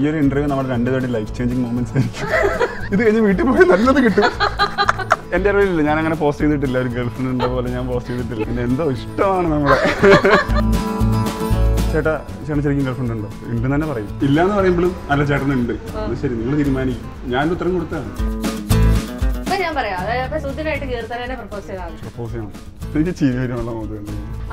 ഈ ഒരു ഇന്റർവ്യൂ നമ്മുടെ രണ്ടുപേരുടെ ലൈഫ് ചേഞ്ചിങ് മൂമെന്റ്സ് ആയിരിക്കും. ഇത് കഴിഞ്ഞ് വീട്ടിൽ പോയി നല്ലത് കിട്ടും. എന്റെ അറിവില്ല ഞാൻ അങ്ങനെ പോസ്റ്റ് ചെയ്തിട്ടില്ല. ഒരു ഗേൾഫ്രണ്ട് ഉണ്ട പോലെ ഞാൻ പോസ്റ്റ് ചെയ്തിട്ടില്ല. പിന്നെ എന്തോ ഇഷ്ടമാണ് നമ്മളെ ചേട്ടാ ചേട്ടൻ ശരിക്കും ഗേൾഫ്രണ്ട് ഉണ്ടോ? ഉണ്ടെന്ന് തന്നെ പറയും. ഇല്ല എന്ന് പറയുമ്പോഴും അല്ല ചേട്ടൻ ഉണ്ട്. അത് ശരി നിങ്ങൾ തീരുമാനിക്കും. ഞാൻ ഉത്തരം കൊടുത്താണ് ഇപ്പൊ ഞാൻ പറയാം. അതായത് അപ്പൊ സുധിനായിട്ട് കീർത്തനെ പ്രപ്പോസ് ചെയ്താണ്. പ്രപ്പോസ് ചെയ്യണം. എനിക്ക് ചിരി വരുന്നുള്ള മോദം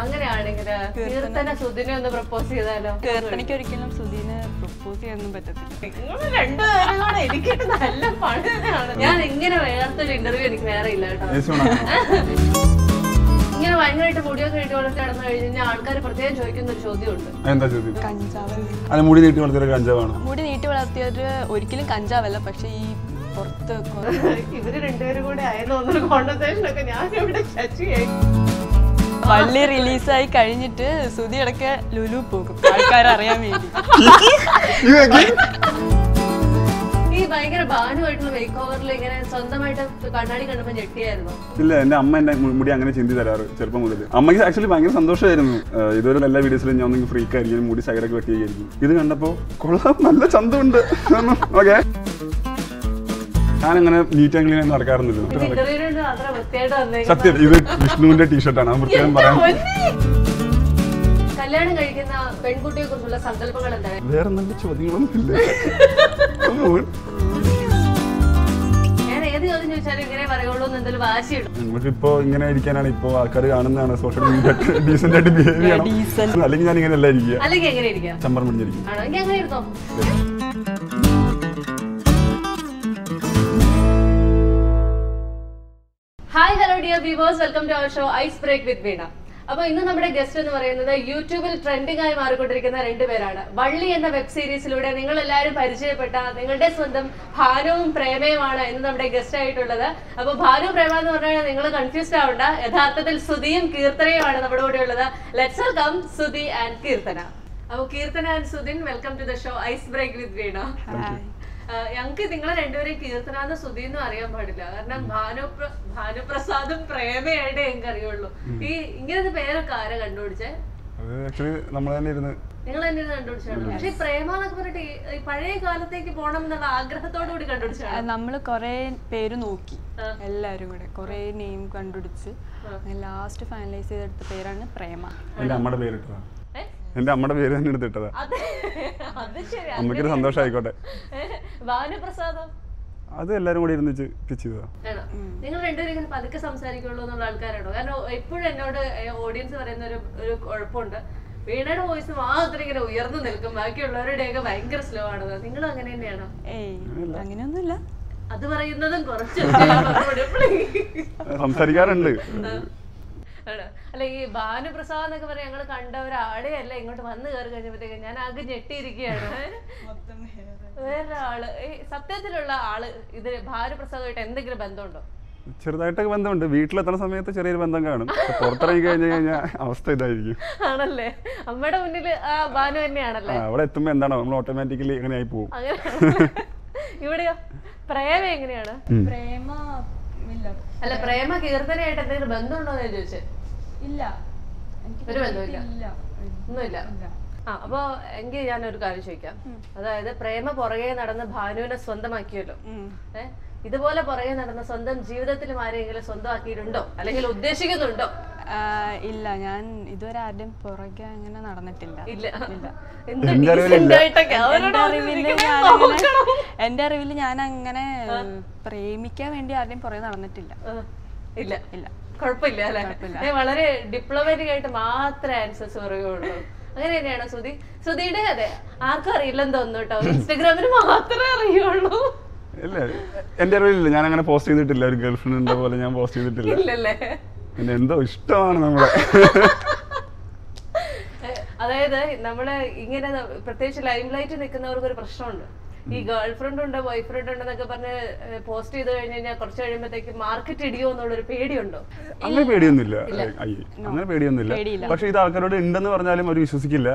അങ്ങനെയാണെങ്കിൽ കീർത്തന. സുധിനെ ഒന്ന് പ്രപ്പോസ് ചെയ്താലോ? കീർത്തനയ്ക്ക് ഒരിക്കലും സുധീന് പ്രപ്പോസ് ചെയ്യാനൊന്നും പറ്റത്തില്ല. നിങ്ങൾ രണ്ടുപേരും കൂടെ എനിക്ക് നല്ല പണി തന്നെയാണ്. ഞാൻ ഇങ്ങനെ വേർത്തൊരു ഇന്റർവ്യൂ എനിക്ക് വേറെ ഇല്ല കേട്ടോ. ഇങ്ങനെ ഭയങ്കരമായിട്ട് മുടിയൊക്കെ നീട്ടി വളർത്തി നടന്നു കഴിഞ്ഞാൽ ആൾക്കാർ പ്രത്യേകം ചോദിക്കുന്ന ഒരു ചോദ്യമുണ്ട്. എന്താ ചോദ്യം? കഞ്ചാവ്. മുടി നീട്ടി വളർത്തിയ കഞ്ചാവാണ്? മുടി നീട്ടി വളർത്തിയത് ഒരിക്കലും കഞ്ചാവല്ല പക്ഷെ ഈ പുറത്ത് ഇവർ രണ്ടുപേരും കൂടെ ആയെന്ന് തോന്നുന്ന കോൺവെർസേഷൻ ഒക്കെ ഞാൻ ഇവിടെ ശശിയായി വള്ളി റിലീസായി കഴിഞ്ഞിട്ട് സുധി ഇടയ്ക്ക് ലുലു പോകും. ആൾക്കാരറിയാൻ വേണ്ടി. ഈ ഭയങ്കര ഭാനുമായിട്ടുള്ള മേക്ക് ഓവറിൽ ഇങ്ങനെ സ്വന്തമായിട്ട് കണ്ണാടി കണ്ടപ്പോ ഞെട്ടിയായിരുന്നു. ഇല്ല എന്റെ അമ്മ എന്റെ മുടി അങ്ങനെ ചിന്തി തരാറ് ചെറുപ്പം മുതൽ അമ്മയ്ക്ക് ആക്ച്വലി ഭയങ്കര സന്തോഷമായിരുന്നു. ഇതുവരെ എല്ലാ വീഡിയോസിലും ഞാൻ ഒന്നെങ്കിൽ ഫ്രീക്ക് ആയിരിക്കും മുടി സൈഡൊക്കെ വെട്ടിയായിരിക്കും ഇത് കണ്ടപ്പോ കൊള്ളാം നല്ല ചന്തമുണ്ട്. ഓക്കെ ഞാനങ്ങനെ നീറ്റ് ആൻഡ് ക്ലീൻ നടക്കാറൊന്നുമില്ല സത്യം ഇത് വിഷ്ണുവിന്റെ ടീഷർട്ടാണ്. പ്രത്യേകം പറയാൻ കല്യാണം കഴിക്കുന്ന പെൺകുട്ടിയെ കുറിച്ചുള്ള സങ്കല്പങ്ങൾ എന്താണ് വേറെ നല്ല ചോദ്യങ്ങളൊന്നും ഇല്ല ഞാൻ ഏത് ചോദ്യം ചോദിച്ചാലും ഇങ്ങനെ ഇരിക്കാനാണ് ഇപ്പോ ആൾക്കാർ കാണുന്നതാണ്. സോഷ്യൽ മീഡിയ ഡീസെന്റ് ആയിട്ട് ബിഹേവ് ചെയ്യണം. അല്ലെങ്കിൽ ഞാൻ ഇങ്ങനെ അല്ല ഇരിക്കുക? ചമ്പർ പിടിഞ്ഞിരിക്കും. Hello viewers welcome to our show ice break with Veena അപ്പൊ ഇന്ന് നമ്മുടെ ഗസ്റ്റ് എന്ന് പറയുന്നത് യൂട്യൂബിൽ ട്രെൻഡിംഗ് ആയി മാറിക്കൊണ്ടിരിക്കുന്ന രണ്ടുപേരാണ് വള്ളി എന്ന വെബ് സീരീസിലൂടെ നിങ്ങൾ എല്ലാവരും പരിചയപ്പെട്ട നിങ്ങളുടെ സ്വന്തം ഭാനുവും പ്രേമയുമാണ് ഇന്ന് നമ്മുടെ ഗസ്റ്റ് ആയിട്ടുള്ളത്. അപ്പൊ ഭാനു പ്രേമ എന്ന് പറഞ്ഞാൽ നിങ്ങൾ കൺഫ്യൂസ്ഡ് ആവണ്ട. യഥാർത്ഥത്തിൽ സുധിയും കീർത്തനയുമാണ് നമ്മുടെ കൂടെ ഉള്ളത്. Let's welcome Sudhi and Keerthana. അപ്പൊ Keerthana and Sudhin welcome to the show ice break with Veena ah ഞങ്ങക്ക് നിങ്ങളെ രണ്ടുപേരെയും കീർത്തനാന്ന് സുധീന്നും അറിയാൻ പാടില്ല. കാരണം ഭാനു പ്ര- ഭാനുപ്രസാദും പ്രേമയായിട്ട് ഞങ്ങൾക്ക് അറിയുള്ളൂ. ഈ ഇങ്ങനത്തെ പേരൊക്കെ ആരാ കണ്ടുപിടിച്ചേ? നമ്മൾ കൊറേ നമ്മൾ തന്നെ ഇരുന്ന് നിങ്ങൾ തന്നെ ഇത് കണ്ടുപിടിച്ചാണ് പക്ഷെ ഈ പ്രേമ എന്നൊക്കെ പറഞ്ഞിട്ട് ഈ- ഈ പഴയ കാലത്തേക്ക് പോകണം എന്നുള്ള ആഗ്രഹത്തോടു കൂടി കണ്ടുപിടിച്ചാണ് നമ്മൾ കുറെ പേര് നോക്കി. എല്ലാരും കൂടെ. കുറെ നെയിം കണ്ടുപിടിച്ച്. ലാസ്റ്റ് ഫൈനലൈസ് ചെയ്തെടുത്ത പേരാണ് പ്രേമ. നമ്മുടെ അമ്മയുടെ പേരിട്ടതാ. ഏ? എന്റെ അമ്മയുടെ പേര് തന്നെ എടുത്തിട്ടതാ. അമ്മയ്ക്കൊരു സന്തോഷമായിക്കോട്ടെ ഭാനുപ്രസാദം അത് എല്ലാരും കൂടി ഇരുന്ന് പിച്ച് ചെയ്തതാ. നിങ്ങൾ രണ്ടുപേരും ഇങ്ങനെ പതുക്കെ സംസാരിക്കുള്ളൂ എന്നുള്ള ആൾക്കാരാണോ? കാരണം എപ്പോഴും എന്നോട് ഓഡിയൻസ് പറയുന്ന ഒരു ഒരു കുഴപ്പമുണ്ട്. വീണയുടെ വോയിസ് മാത്രം ഇങ്ങനെ ഉയർന്നു നിൽക്കും. ബാക്കിയുള്ളവരുടെയൊക്കെ ഭയങ്കര സ്ലോ ആണ് നിങ്ങൾ അങ്ങനെ തന്നെയാണോ? അങ്ങനെയൊന്നുമില്ല. അത് പറയുന്നതും കുറച്ച് സംസാരിക്കാറുണ്ട്. ആണ്. അല്ല ഈ ഭാനുപ്രസാദ് എന്നൊക്കെ പറയാം ഞങ്ങൾ കണ്ട ഒരാളെ അല്ല ഇങ്ങോട്ട് വന്നു കയറി കഴിഞ്ഞപ്പോഴത്തേക്ക് ഞാൻ ആകെ ഞെട്ടിയിരിക്കുകയാണ് വേറൊരാൾ. ഈ സത്യത്തിലുള്ള ആൾ ഇത് ഭാനുപ്രസാദുമായിട്ട് എന്തെങ്കിലും ബന്ധമുണ്ടോ? ചെറുതായിട്ടൊക്കെ ബന്ധമുണ്ട്. വീട്ടിലെത്തുന്ന സമയത്ത് ചെറിയൊരു ബന്ധം കാണും. പുറത്തിറങ്ങി കഴിഞ്ഞു കഴിഞ്ഞാൽ അവസ്ഥ ഇതായിരിക്കും. ആണല്ലേ? അമ്മയുടെ മുന്നിൽ ആ ഭാനു തന്നെയാണല്ലേ? അവിടെ എത്തുമ്പോ എന്താണോ? നമ്മൾ ഓട്ടോമാറ്റിക്കലി ഇങ്ങനെ ആയി പോകും. ഇവിടെ ഇവിടെയോ? പ്രേമ എങ്ങനെയാണ്? പ്രേമ അല്ല പ്രേമ കീർത്തനയായിട്ട് എന്തെങ്കിലും ബന്ധമുണ്ടോ എന്ന് ചോദിച്ചേ. ഇല്ല. ഒരു ബന്ധമില്ല ഇല്ല ഒന്നുമില്ല. ആ അപ്പൊ എങ്കിൽ ഞാൻ ഒരു കാര്യം ചോദിക്കാം. അതായത് പ്രേമ പുറകെ നടന്ന് ഭാനുവിനെ സ്വന്തമാക്കിയല്ലോ. ഏ? ഇതുപോലെ പുറകെ നടന്ന സ്വന്തം ജീവിതത്തിലും ആരെങ്കിലും സ്വന്തമാക്കിയിട്ടുണ്ടോ? അല്ലെങ്കിൽ ഉദ്ദേശിക്കുന്നുണ്ടോ? ഇല്ല. ഞാൻ ഇതുവരെ ആരുടെയും പുറകെ അങ്ങനെ നടന്നിട്ടില്ല. എന്റെ അറിവിൽ ഞാൻ അങ്ങനെ പ്രേമിക്കാൻ വേണ്ടി ആരുടെയും പുറകെ നടന്നിട്ടില്ല. ഇല്ല. ഇല്ല. കുഴപ്പമില്ല അല്ലെ? ഞാൻ വളരെ ഡിപ്ലോമാറ്റിക് ആയിട്ട് മാത്രമേ ആൻസേഴ്സ് പറയുള്ളൂ അങ്ങനെ തന്നെയാണോ സുധി സുധിയുടെ അതെ ആർക്കും അറിയില്ലെന്ന് തോന്നുന്നു കേട്ടോ. ഇൻസ്റ്റഗ്രാമിന് മാത്രമേ അറിയുള്ളൂ. ഇല്ല എന്റെ അറിവില്ല ഞാൻ അങ്ങനെ പോസ്റ്റ് ചെയ്തിട്ടില്ല. ഒരു ഗേൾഫ്രണ്ട് ഉണ്ട പോലെ ഞാൻ പോസ്റ്റ് ചെയ്തിട്ടില്ല. ഇല്ലല്ലേ? പിന്നെ എന്തോ ഇഷ്ടമാണ് നമ്മളെ. അതായത് നമ്മൾ ഇങ്ങനെ പ്രത്യേകിച്ച് ലൈം ലൈറ്റ് നിൽക്കുന്നവർക്ക് ഒരു പ്രശ്നമുണ്ട്. ഈ ഗേൾ ഫ്രണ്ട് ഉണ്ട് ബോയ് ഫ്രണ്ട് ഉണ്ടെന്നൊക്കെ പറഞ്ഞ് പോസ്റ്റ് ചെയ്ത് കഴിഞ്ഞ് കഴിഞ്ഞാൽ കുറച്ച് കഴിയുമ്പോഴത്തേക്ക് മാർക്കറ്റ് ഇടിയോ എന്നുള്ളൊരു പേടിയുണ്ടോ? അങ്ങനെ പേടിയൊന്നുമില്ല. അങ്ങനെ പേടിയൊന്നുമില്ല. പക്ഷെ ഇത് ആൾക്കാരോട് ഉണ്ടെന്ന് പറഞ്ഞാലും അവർ വിശ്വസിക്കില്ല.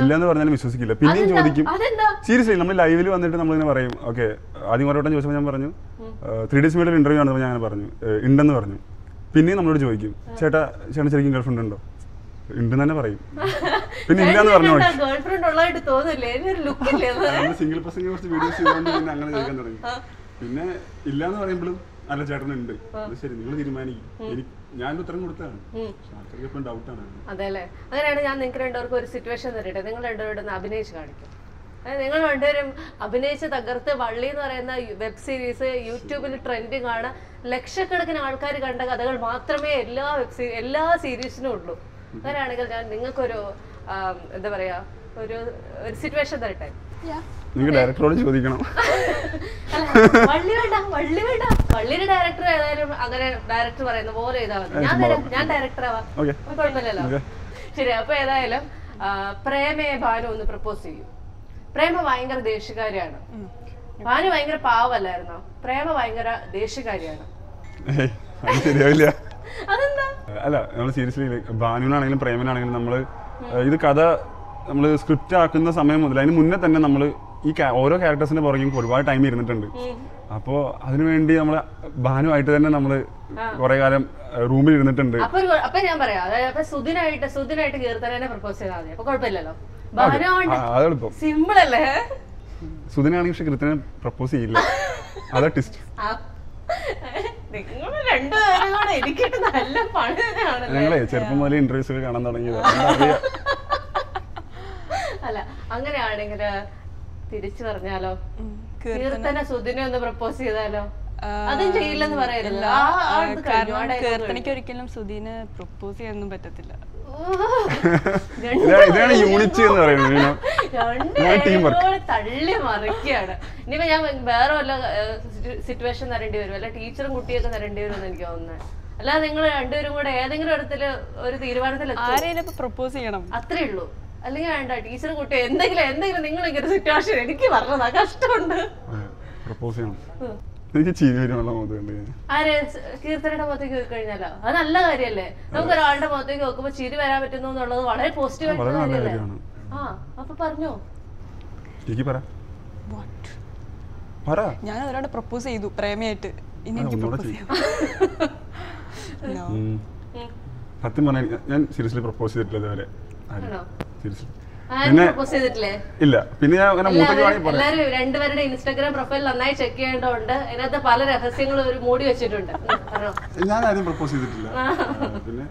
ഇല്ലെന്ന് പറഞ്ഞാലും വിശ്വസിക്കില്ല. പിന്നെയും ചോദിക്കും. അതെന്താ? സീരിയസ്ലി നമ്മൾ ലൈവിൽ വന്നിട്ട് നമ്മൾ നമ്മളിങ്ങനെ പറയും ഓക്കെ ആദ്യം കുറേ വട്ടം ചോദിച്ചപ്പോൾ ഞാൻ പറഞ്ഞു ത്രീ ഡേയ്സ് മീഡിയ ഇന്റർവ്യൂ ആണെന്ന് ഞാൻ പറഞ്ഞു ഉണ്ടെന്ന് പറഞ്ഞു. പിന്നെയും നമ്മളോട് ചോദിക്കും ചേട്ടാ ചേട്ടൻ ശരിക്കും ഗേൾ ഫ്രണ്ട് ഉണ്ടോ? ഉണ്ടെന്ന് തന്നെ പറയും. പിന്നെ ഇല്ലാന്ന് പറഞ്ഞു? സിംഗിൾ പേഴ്സൺ കുറച്ച് വീഡിയോസ് ചെയ്തുകൊണ്ട് പിന്നെ അങ്ങനെ ചോദിക്കാൻ തുടങ്ങി. പിന്നെ ഇല്ലാന്ന് പറയുമ്പോഴും അല്ല ചേട്ടനുണ്ട്. അത് ശരി നിങ്ങൾ തീരുമാനിക്കും. ഞാൻ ഉത്തരം കൊടുത്താണ് ആൾക്കാർക്ക് ഡൗട്ടാണ് അതെ അല്ലേ അങ്ങനെയാണ് ഞാൻ നിങ്ങൾക്ക് രണ്ടുപേർക്കും ഒരു സിറ്റുവേഷൻ തരട്ടെ. നിങ്ങൾ രണ്ടുപേരും അഭിനയിച്ച് കാണിക്കും. നിങ്ങൾ രണ്ടുപേരും അഭിനയിച്ച് തകർത്ത് വള്ളി എന്ന് പറയുന്ന വെബ് സീരീസ് യൂട്യൂബിൽ ട്രെൻഡിങ് ആണ്. ലക്ഷക്കണക്കിന് ആൾക്കാർ കണ്ട കഥകൾ മാത്രമേ എല്ലാ വെബ് എല്ലാ സീരീസിനും ഉള്ളൂ. അങ്ങനെയാണെങ്കിൽ ഞാൻ നിങ്ങൾക്കൊരു എന്താ പറയാ ഒരു ഒരു സിറ്റുവേഷൻ തരട്ടെ. നിങ്ങൾ ഡയറക്ടറോട് ചോദിക്കണം. വള്ളി വേണ്ട വള്ളി വേണ്ട. വള്ളിയുടെ ഡയറക്ടർ ഏതായാലും അങ്ങനെ ഡയറക്ടർ പറയുന്ന പോലെ ചെയ്താൽ മതി. ഞാൻ ഞാൻ ഡയറക്ടർ ആവാം. ഓക്കെ കുഴപ്പമില്ലല്ലോ. ശരി അപ്പൊ ഏതായാലും പ്രേമയെ ഭാനു ഒന്ന് പ്രപ്പോസ് ചെയ്യും. പ്രേമ ഭയങ്കര ദേഷ്യക്കാരിയാണ്. ഭാനു ഭയങ്കര പാവല്ലായിരുന്നോ? പ്രേമ ഭയങ്കര ദേഷ്യക്കാരിയാണ്. ശരിയാവില്ല. അല്ല നമ്മൾ സീരിയസ്ലി ഭാനുവിനാണെങ്കിലും പ്രേമനാണെങ്കിലും നമ്മൾ ഇത് കഥ നമ്മൾ സ്ക്രിപ്റ്റ് ആക്കുന്ന സമയം മുതൽ അതിന് മുന്നേ തന്നെ നമ്മൾ ഈ ഓരോ ക്യാരക്ടേഴ്സിന്റെ പുറകെ ഒരുപാട് ടൈം ഇരുന്നിട്ടുണ്ട്. അപ്പോൾ അതിനുവേണ്ടി നമ്മൾ ഭാനുമായിട്ട് തന്നെ നമ്മൾ കുറെ കാലം റൂമിൽ ഇരുന്നിട്ടുണ്ട്. അപ്പൊ ഞാൻ പറയാം. അതായത് അപ്പൊ സുദിനായിട്ട് സുദിനായിട്ട് കീർത്തനെ പ്രപ്പോസ് ചെയ്താൽ മതി. അപ്പൊ കുഴപ്പമില്ലല്ലോ. സിമ്പിൾ അല്ലേ? സുധിനാണെങ്കിൽ പക്ഷെ കൃത്യനെ പ്രപ്പോസ് ചെയ്യില്ല. അതാ ടിസ്റ്റ് ഞങ്ങളെ ചെറുപ്പം മുതലേ ഇന്റർവ്യൂസ് ഒക്കെ കാണാൻ തുടങ്ങിയത്. അല്ല അങ്ങനെയാണെങ്കിൽ തിരിച്ചു പറഞ്ഞാലോ. കീർത്തന. സുദിനെ ഒന്ന് പ്രപ്പോസ് ചെയ്താലോ? അതും ചെയ്യില്ലെന്ന് ഇത് കാരണം കീർത്തനയ്ക്ക് ഒരിക്കലും സുധീനെ പ്രപ്പോസ് ചെയ്യാനൊന്നും പറ്റത്തില്ല. ഇതാണ് യൂണിറ്റി എന്ന് പറയുന്നത്. പേരും കൂടെ തള്ളി മറിക്കുകയാണ് ഇനിയിപ്പോ ഞാൻ വേറെ വല്ല സിറ്റുവേഷൻ തരേണ്ടി വരും. അല്ല ടീച്ചറും കുട്ടിയൊക്കെ തരേണ്ടി വരും എന്ന് എനിക്ക് തോന്നുന്നത്. അല്ലാതെ നിങ്ങൾ രണ്ടുപേരും കൂടെ ഏതെങ്കിലും ഇടത്തിൽ ഒരു തീരുമാനത്തിൽ ആരെയും ഇപ്പൊ പ്രപ്പോസ് ചെയ്യണം. അത്രേ ഉള്ളൂ. അല്ലെങ്കിൽ വേണ്ട ടീച്ചറും കുട്ടി എന്തെങ്കിലും എന്തെങ്കിലും നിങ്ങൾ ഇങ്ങനെ സിറ്റുവേഷൻ എനിക്ക് പറഞ്ഞതാ. കഷ്ടമുണ്ട്. പ്രപ്പോസ് ചെയ്യണം. എനിക്ക് ചിരി വരുമുള്ള മുഖത്ത് കണ്ടു ആര്? കീർത്തനയുടെ മുഖത്തേക്ക് നോക്കി കഴിഞ്ഞാലോ? അത് നല്ല കാര്യല്ലേ? നമുക്ക് ഒരാളുടെ മുഖത്തേക്ക് നോക്കുമ്പോ ചിരി വരാൻ പറ്റുന്നു എന്നുള്ളത് വളരെ പോസിറ്റീവ് ആയിട്ടുള്ള നല്ല കാര്യല്ലേ? കാര്യമാണ്. ആ അപ്പൊ പറഞ്ഞോ. എനിക്ക് പറ. വാട്ട് പറ. ഞാൻ ഒരാളെ പ്രപ്പോസ് ചെയ്തു പ്രേമയായിട്ട്. ഇനി എനിക്ക് ഒന്നുകൂടെ പ്രപ്പോസ് ചെയ്യ്. ചെയ്യാം. No. ഉം. ഉം. സത്യം പറഞ്ഞാൽ ഞാൻ സീരിയസ്ലി പ്രപ്പോസ് ചെയ്തിട്ടില്ല ഇതുവരെ. ആണോ? ആരും. പിന്നെ പ്രപ്പോസ് ചെയ്തിട്ടില്ലേ? ഇല്ല. പിന്നെ ഞാൻ അങ്ങനെ മൂത്തേക്ക് എല്ലാവരും രണ്ടുപേരുടെ ഇൻസ്റ്റാഗ്രാം പ്രൊഫൈൽ നന്നായി ചെക്ക് ചെയ്യേണ്ടതുണ്ട്. അതിനകത്ത് പല രഹസ്യങ്ങളും ഒരു മൂടി വെച്ചിട്ടുണ്ട്. ഞാൻ ആരും പ്രപ്പോസ് ചെയ്തിട്ടില്ല. പിന്നെ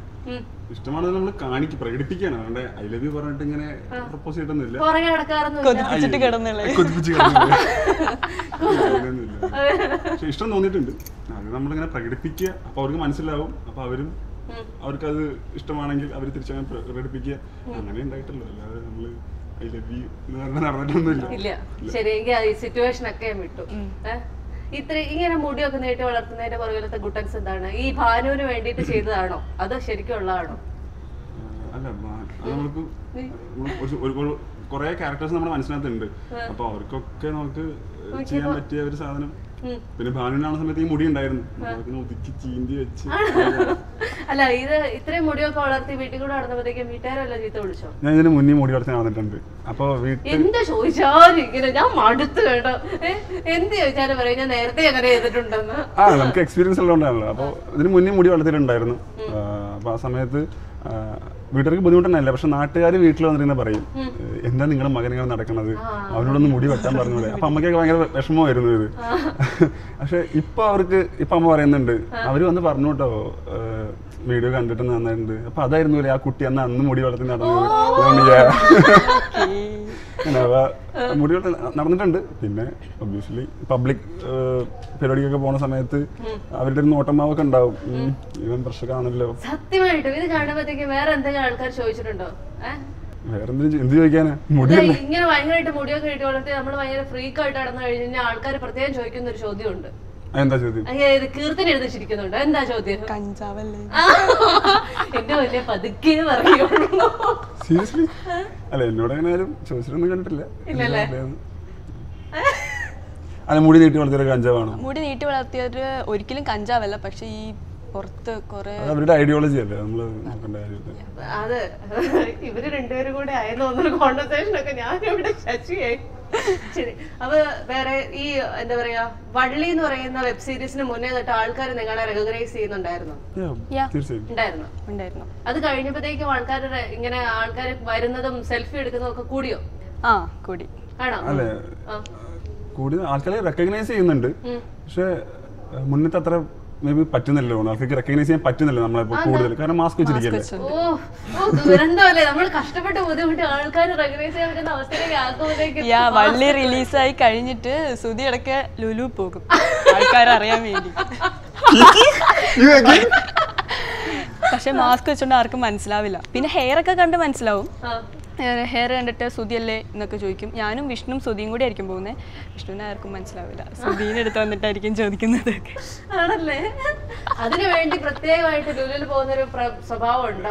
ഇഷ്ടമാണ് നമ്മൾ കാണിക്ക്. പ്രകടിപ്പിക്കാണ് അതുകൊണ്ട് ഐ ലവ് യു പറഞ്ഞിട്ട് ഇങ്ങനെ പ്രപ്പോസ് ചെയ്തിട്ടൊന്നുമില്ല. പക്ഷെ ഇഷ്ടം തോന്നിയിട്ടുണ്ട്. അത് നമ്മളിങ്ങനെ പ്രകടിപ്പിക്കുക. അപ്പൊ അവർക്ക് മനസ്സിലാവും. അപ്പൊ അവരും അവർക്കത് ഇഷ്ടമാണെങ്കിൽ അവർ തിരിച്ചങ്ങനെ പ്ര- പ്രകടിപ്പിക്കുക. അങ്ങനെ ഉണ്ടായിട്ടുള്ളൂ അല്ലാതെ നമ്മൾ ഐ ലവ് യു എന്ന് പറഞ്ഞാൽ നടന്നിട്ടൊന്നുമില്ല. സിറ്റുവേഷൻ ഒക്കെ വിട്ടു. ഇത്ര ഇങ്ങനെ മുടിയൊക്കെ നീട്ടി വളർത്തുന്നതിന്റെ പുറകിലത്തെ ഗുട്ടൻസ് എന്താണ്? ഈ ഭാനുവിന് വേണ്ടിയിട്ട് ചെയ്തതാണോ? അത് ശരിക്കും ഉള്ളതാണോ? കൊറേ അല്ല നമുക്ക് കുറെ ക്യാരക്ടേഴ്സ് നമ്മുടെ മനസ്സിനകത്തുണ്ട്. അപ്പൊ അവർക്കൊക്കെ നമുക്ക് ചെയ്യാൻ പറ്റിയ ഒരു സാധനം. പിന്നെ ഭാനുവിനാണ് സമയത്ത് ഈ മുടി ഉണ്ടായിരുന്നു. ഒതുക്കി ചീന്തി വെച്ച്. അല്ല ഇത് ഇത്രയും മുടിയൊക്കെ വളർത്തി വീട്ടിൽ കൂടെ നടന്നപ്പോഴത്തേക്കും വീട്ടുകാരല്ല ചീത്ത വിളിച്ചോ? ഞാൻ ഇതിന് മുന്നേ മുടി വളർത്തി നടന്നിട്ടുണ്ട്. അപ്പൊ എന്താ ചോദിച്ചാലും ഇങ്ങനെ ഞാൻ മടുത്തു കേട്ടോ? എന്ത് ചോദിച്ചാലും പറയും ഞാൻ നേരത്തെ അങ്ങനെ ചെയ്തിട്ടുണ്ടെന്ന്. ആ നമുക്ക് എക്സ്പീരിയൻസ് ഉള്ളതുകൊണ്ടാണല്ലോ. അപ്പൊ ഇതിന് മുന്നേ മുടി വളർത്തിയിട്ടുണ്ടായിരുന്നു. അപ്പൊ ആ സമയത്ത് വീട്ടുകാർക്ക് ബുദ്ധിമുട്ടുണ്ടായില്ല പക്ഷെ നാട്ടുകാർ വീട്ടിൽ വന്നിരുന്ന പറയും എന്താ നിങ്ങളുടെ മകൻ ഇങ്ങനെ നടക്കണത്? അവനോടൊന്ന് മുടി വെട്ടാൻ പറഞ്ഞൂടെ. അപ്പൊ അമ്മയ്ക്കൊക്കെ ഭയങ്കര വിഷമമായിരുന്നു ഇത്. പക്ഷെ ഇപ്പൊ അവർക്ക് ഇപ്പൊ അമ്മ പറയുന്നുണ്ട് അവർ വന്ന് പറഞ്ഞു കേട്ടോ വീഡിയോ കണ്ടിട്ട് നന്നായിട്ടുണ്ട്. അപ്പൊ അതായിരുന്നു ആ കുട്ടി അന്ന് അന്ന് മുടി വളർത്തി നടന്നത് മുടി നടന്നിട്ടുണ്ട്. പിന്നെ ഒബ്വിയസ്ലി പബ്ലിക് പരിപാടിക്കൊക്കെ പോണ സമയത്ത് അവരുടെ ഒരു നോട്ടമാവൊക്കെ ഉണ്ടാവും. ഇവൻ പ്രശ്നമാണല്ലോ സത്യമായിട്ടും ഇത് കാണുമ്പോഴത്തേക്ക് വേറെ എന്തെങ്കിലും ആൾക്കാർ ചോദിച്ചിട്ടുണ്ടോ? ഏഹ് വേറെ എന്തിനു എന്ത് ചോദിക്കാനാ? ഇങ്ങനെ ഭയങ്കരമായിട്ട് മുടിയൊക്കെ ഇട്ട് വളർത്തി നമ്മൾ ഭയങ്കര ഫ്രീക്ക് ആയിട്ട് നടന്നു കഴിഞ്ഞു കഴിഞ്ഞാൽ ആൾക്കാർ പ്രത്യേകം ചോദിക്കുന്ന ഒരു ചോദ്യമുണ്ട്. എന്താ ചോദ്യം? കീർത്തന എഴുതി ചിരിക്കുന്നുണ്ട് എന്താ ചോദ്യം? കഞ്ചാവല്ലേ? എന്റെ വലിയ പതുക്കെ പറയുള്ളൂ. സീരിയസ്ലി അല്ല എന്നോട് അങ്ങനെ ആരും ചോദിച്ചിട്ടൊന്നും കണ്ടിട്ടില്ല. ഇല്ലല്ലേ? അല്ല? മുടി നീട്ടി വളർത്തിയ കഞ്ചാവാണോ? മുടി നീട്ടി വളർത്തിയത് ഒരിക്കലും കഞ്ചാവല്ല പക്ഷെ ഈ പുറത്ത് കുറെ അവരുടെ ഐഡിയോളജി അല്ലേ? നമ്മൾ അതെ കാര്യമില്ല. അത് ഇവർ രണ്ടുപേരും കൂടെ ആയിരുന്നു തോന്നുന്ന കോൺവെർസേഷൻ ഒക്കെ ഞാൻ ഇവിടെ ശശിയായി. ശരി. അപ്പൊ വേറെ ഈ എന്താ പറയാ വള്ളി എന്ന് പറയുന്ന വെബ് സീരീസിന് മുന്നേ തൊട്ട് ആൾക്കാർ നിങ്ങളെ റെക്കഗ്നൈസ് ചെയ്യുന്നുണ്ടായിരുന്നു. ഉണ്ടായിരുന്നു? ഉണ്ടായിരുന്നു. അത് കഴിഞ്ഞപ്പോഴത്തേക്കും ആൾക്കാർ ഇങ്ങനെ ആൾക്കാർ വരുന്നതും സെൽഫി എടുക്കുന്നതും ഒക്കെ കൂടിയോ? ആ കൂടി. ആണോ? അല്ലേ? ആ. ആൾക്കാരെ റെക്കഗ്നൈസ് ചെയ്യുന്നുണ്ട്. പക്ഷെ മുന്നത്തെ അത്ര മേ ബി പറ്റുന്നില്ല തോന്നുന്നു ആൾക്കാർക്ക് റെക്കഗ്നൈസ് ചെയ്യാൻ പറ്റുന്നില്ല നമ്മളെ കൂടുതൽ. കാരണം മാസ്ക് വെച്ചിരിക്കല്ലേ വള്ളി റിലീസായി കഴിഞ്ഞിട്ട് സുതി ഇടയ്ക്ക് ലുലു പോകും. ആൾക്കാരറിയാൻ വേണ്ടി. പക്ഷെ മാസ്ക് വെച്ചോണ്ട് ആർക്കും മനസ്സിലാവില്ല. പിന്നെ ഹെയർ ഒക്കെ കണ്ട് മനസ്സിലാവും. ഹെയർ കണ്ടിട്ട് സുതിയല്ലേ എന്നൊക്കെ ചോദിക്കും. ഞാനും വിഷ്ണുവും സുതിയും കൂടി ആയിരിക്കും പോകുന്നത് വിഷ്ണുവിനെ ആർക്കും മനസ്സിലാവില്ല. സുധീനെ അടുത്ത് വന്നിട്ടായിരിക്കും ചോദിക്കുന്നത് ആണല്ലേ? അതിനു വേണ്ടി പ്രത്യേകമായിട്ട് ലുലുവിൽ പോകുന്ന ഒരു സ്വഭാവം ഇല്ല.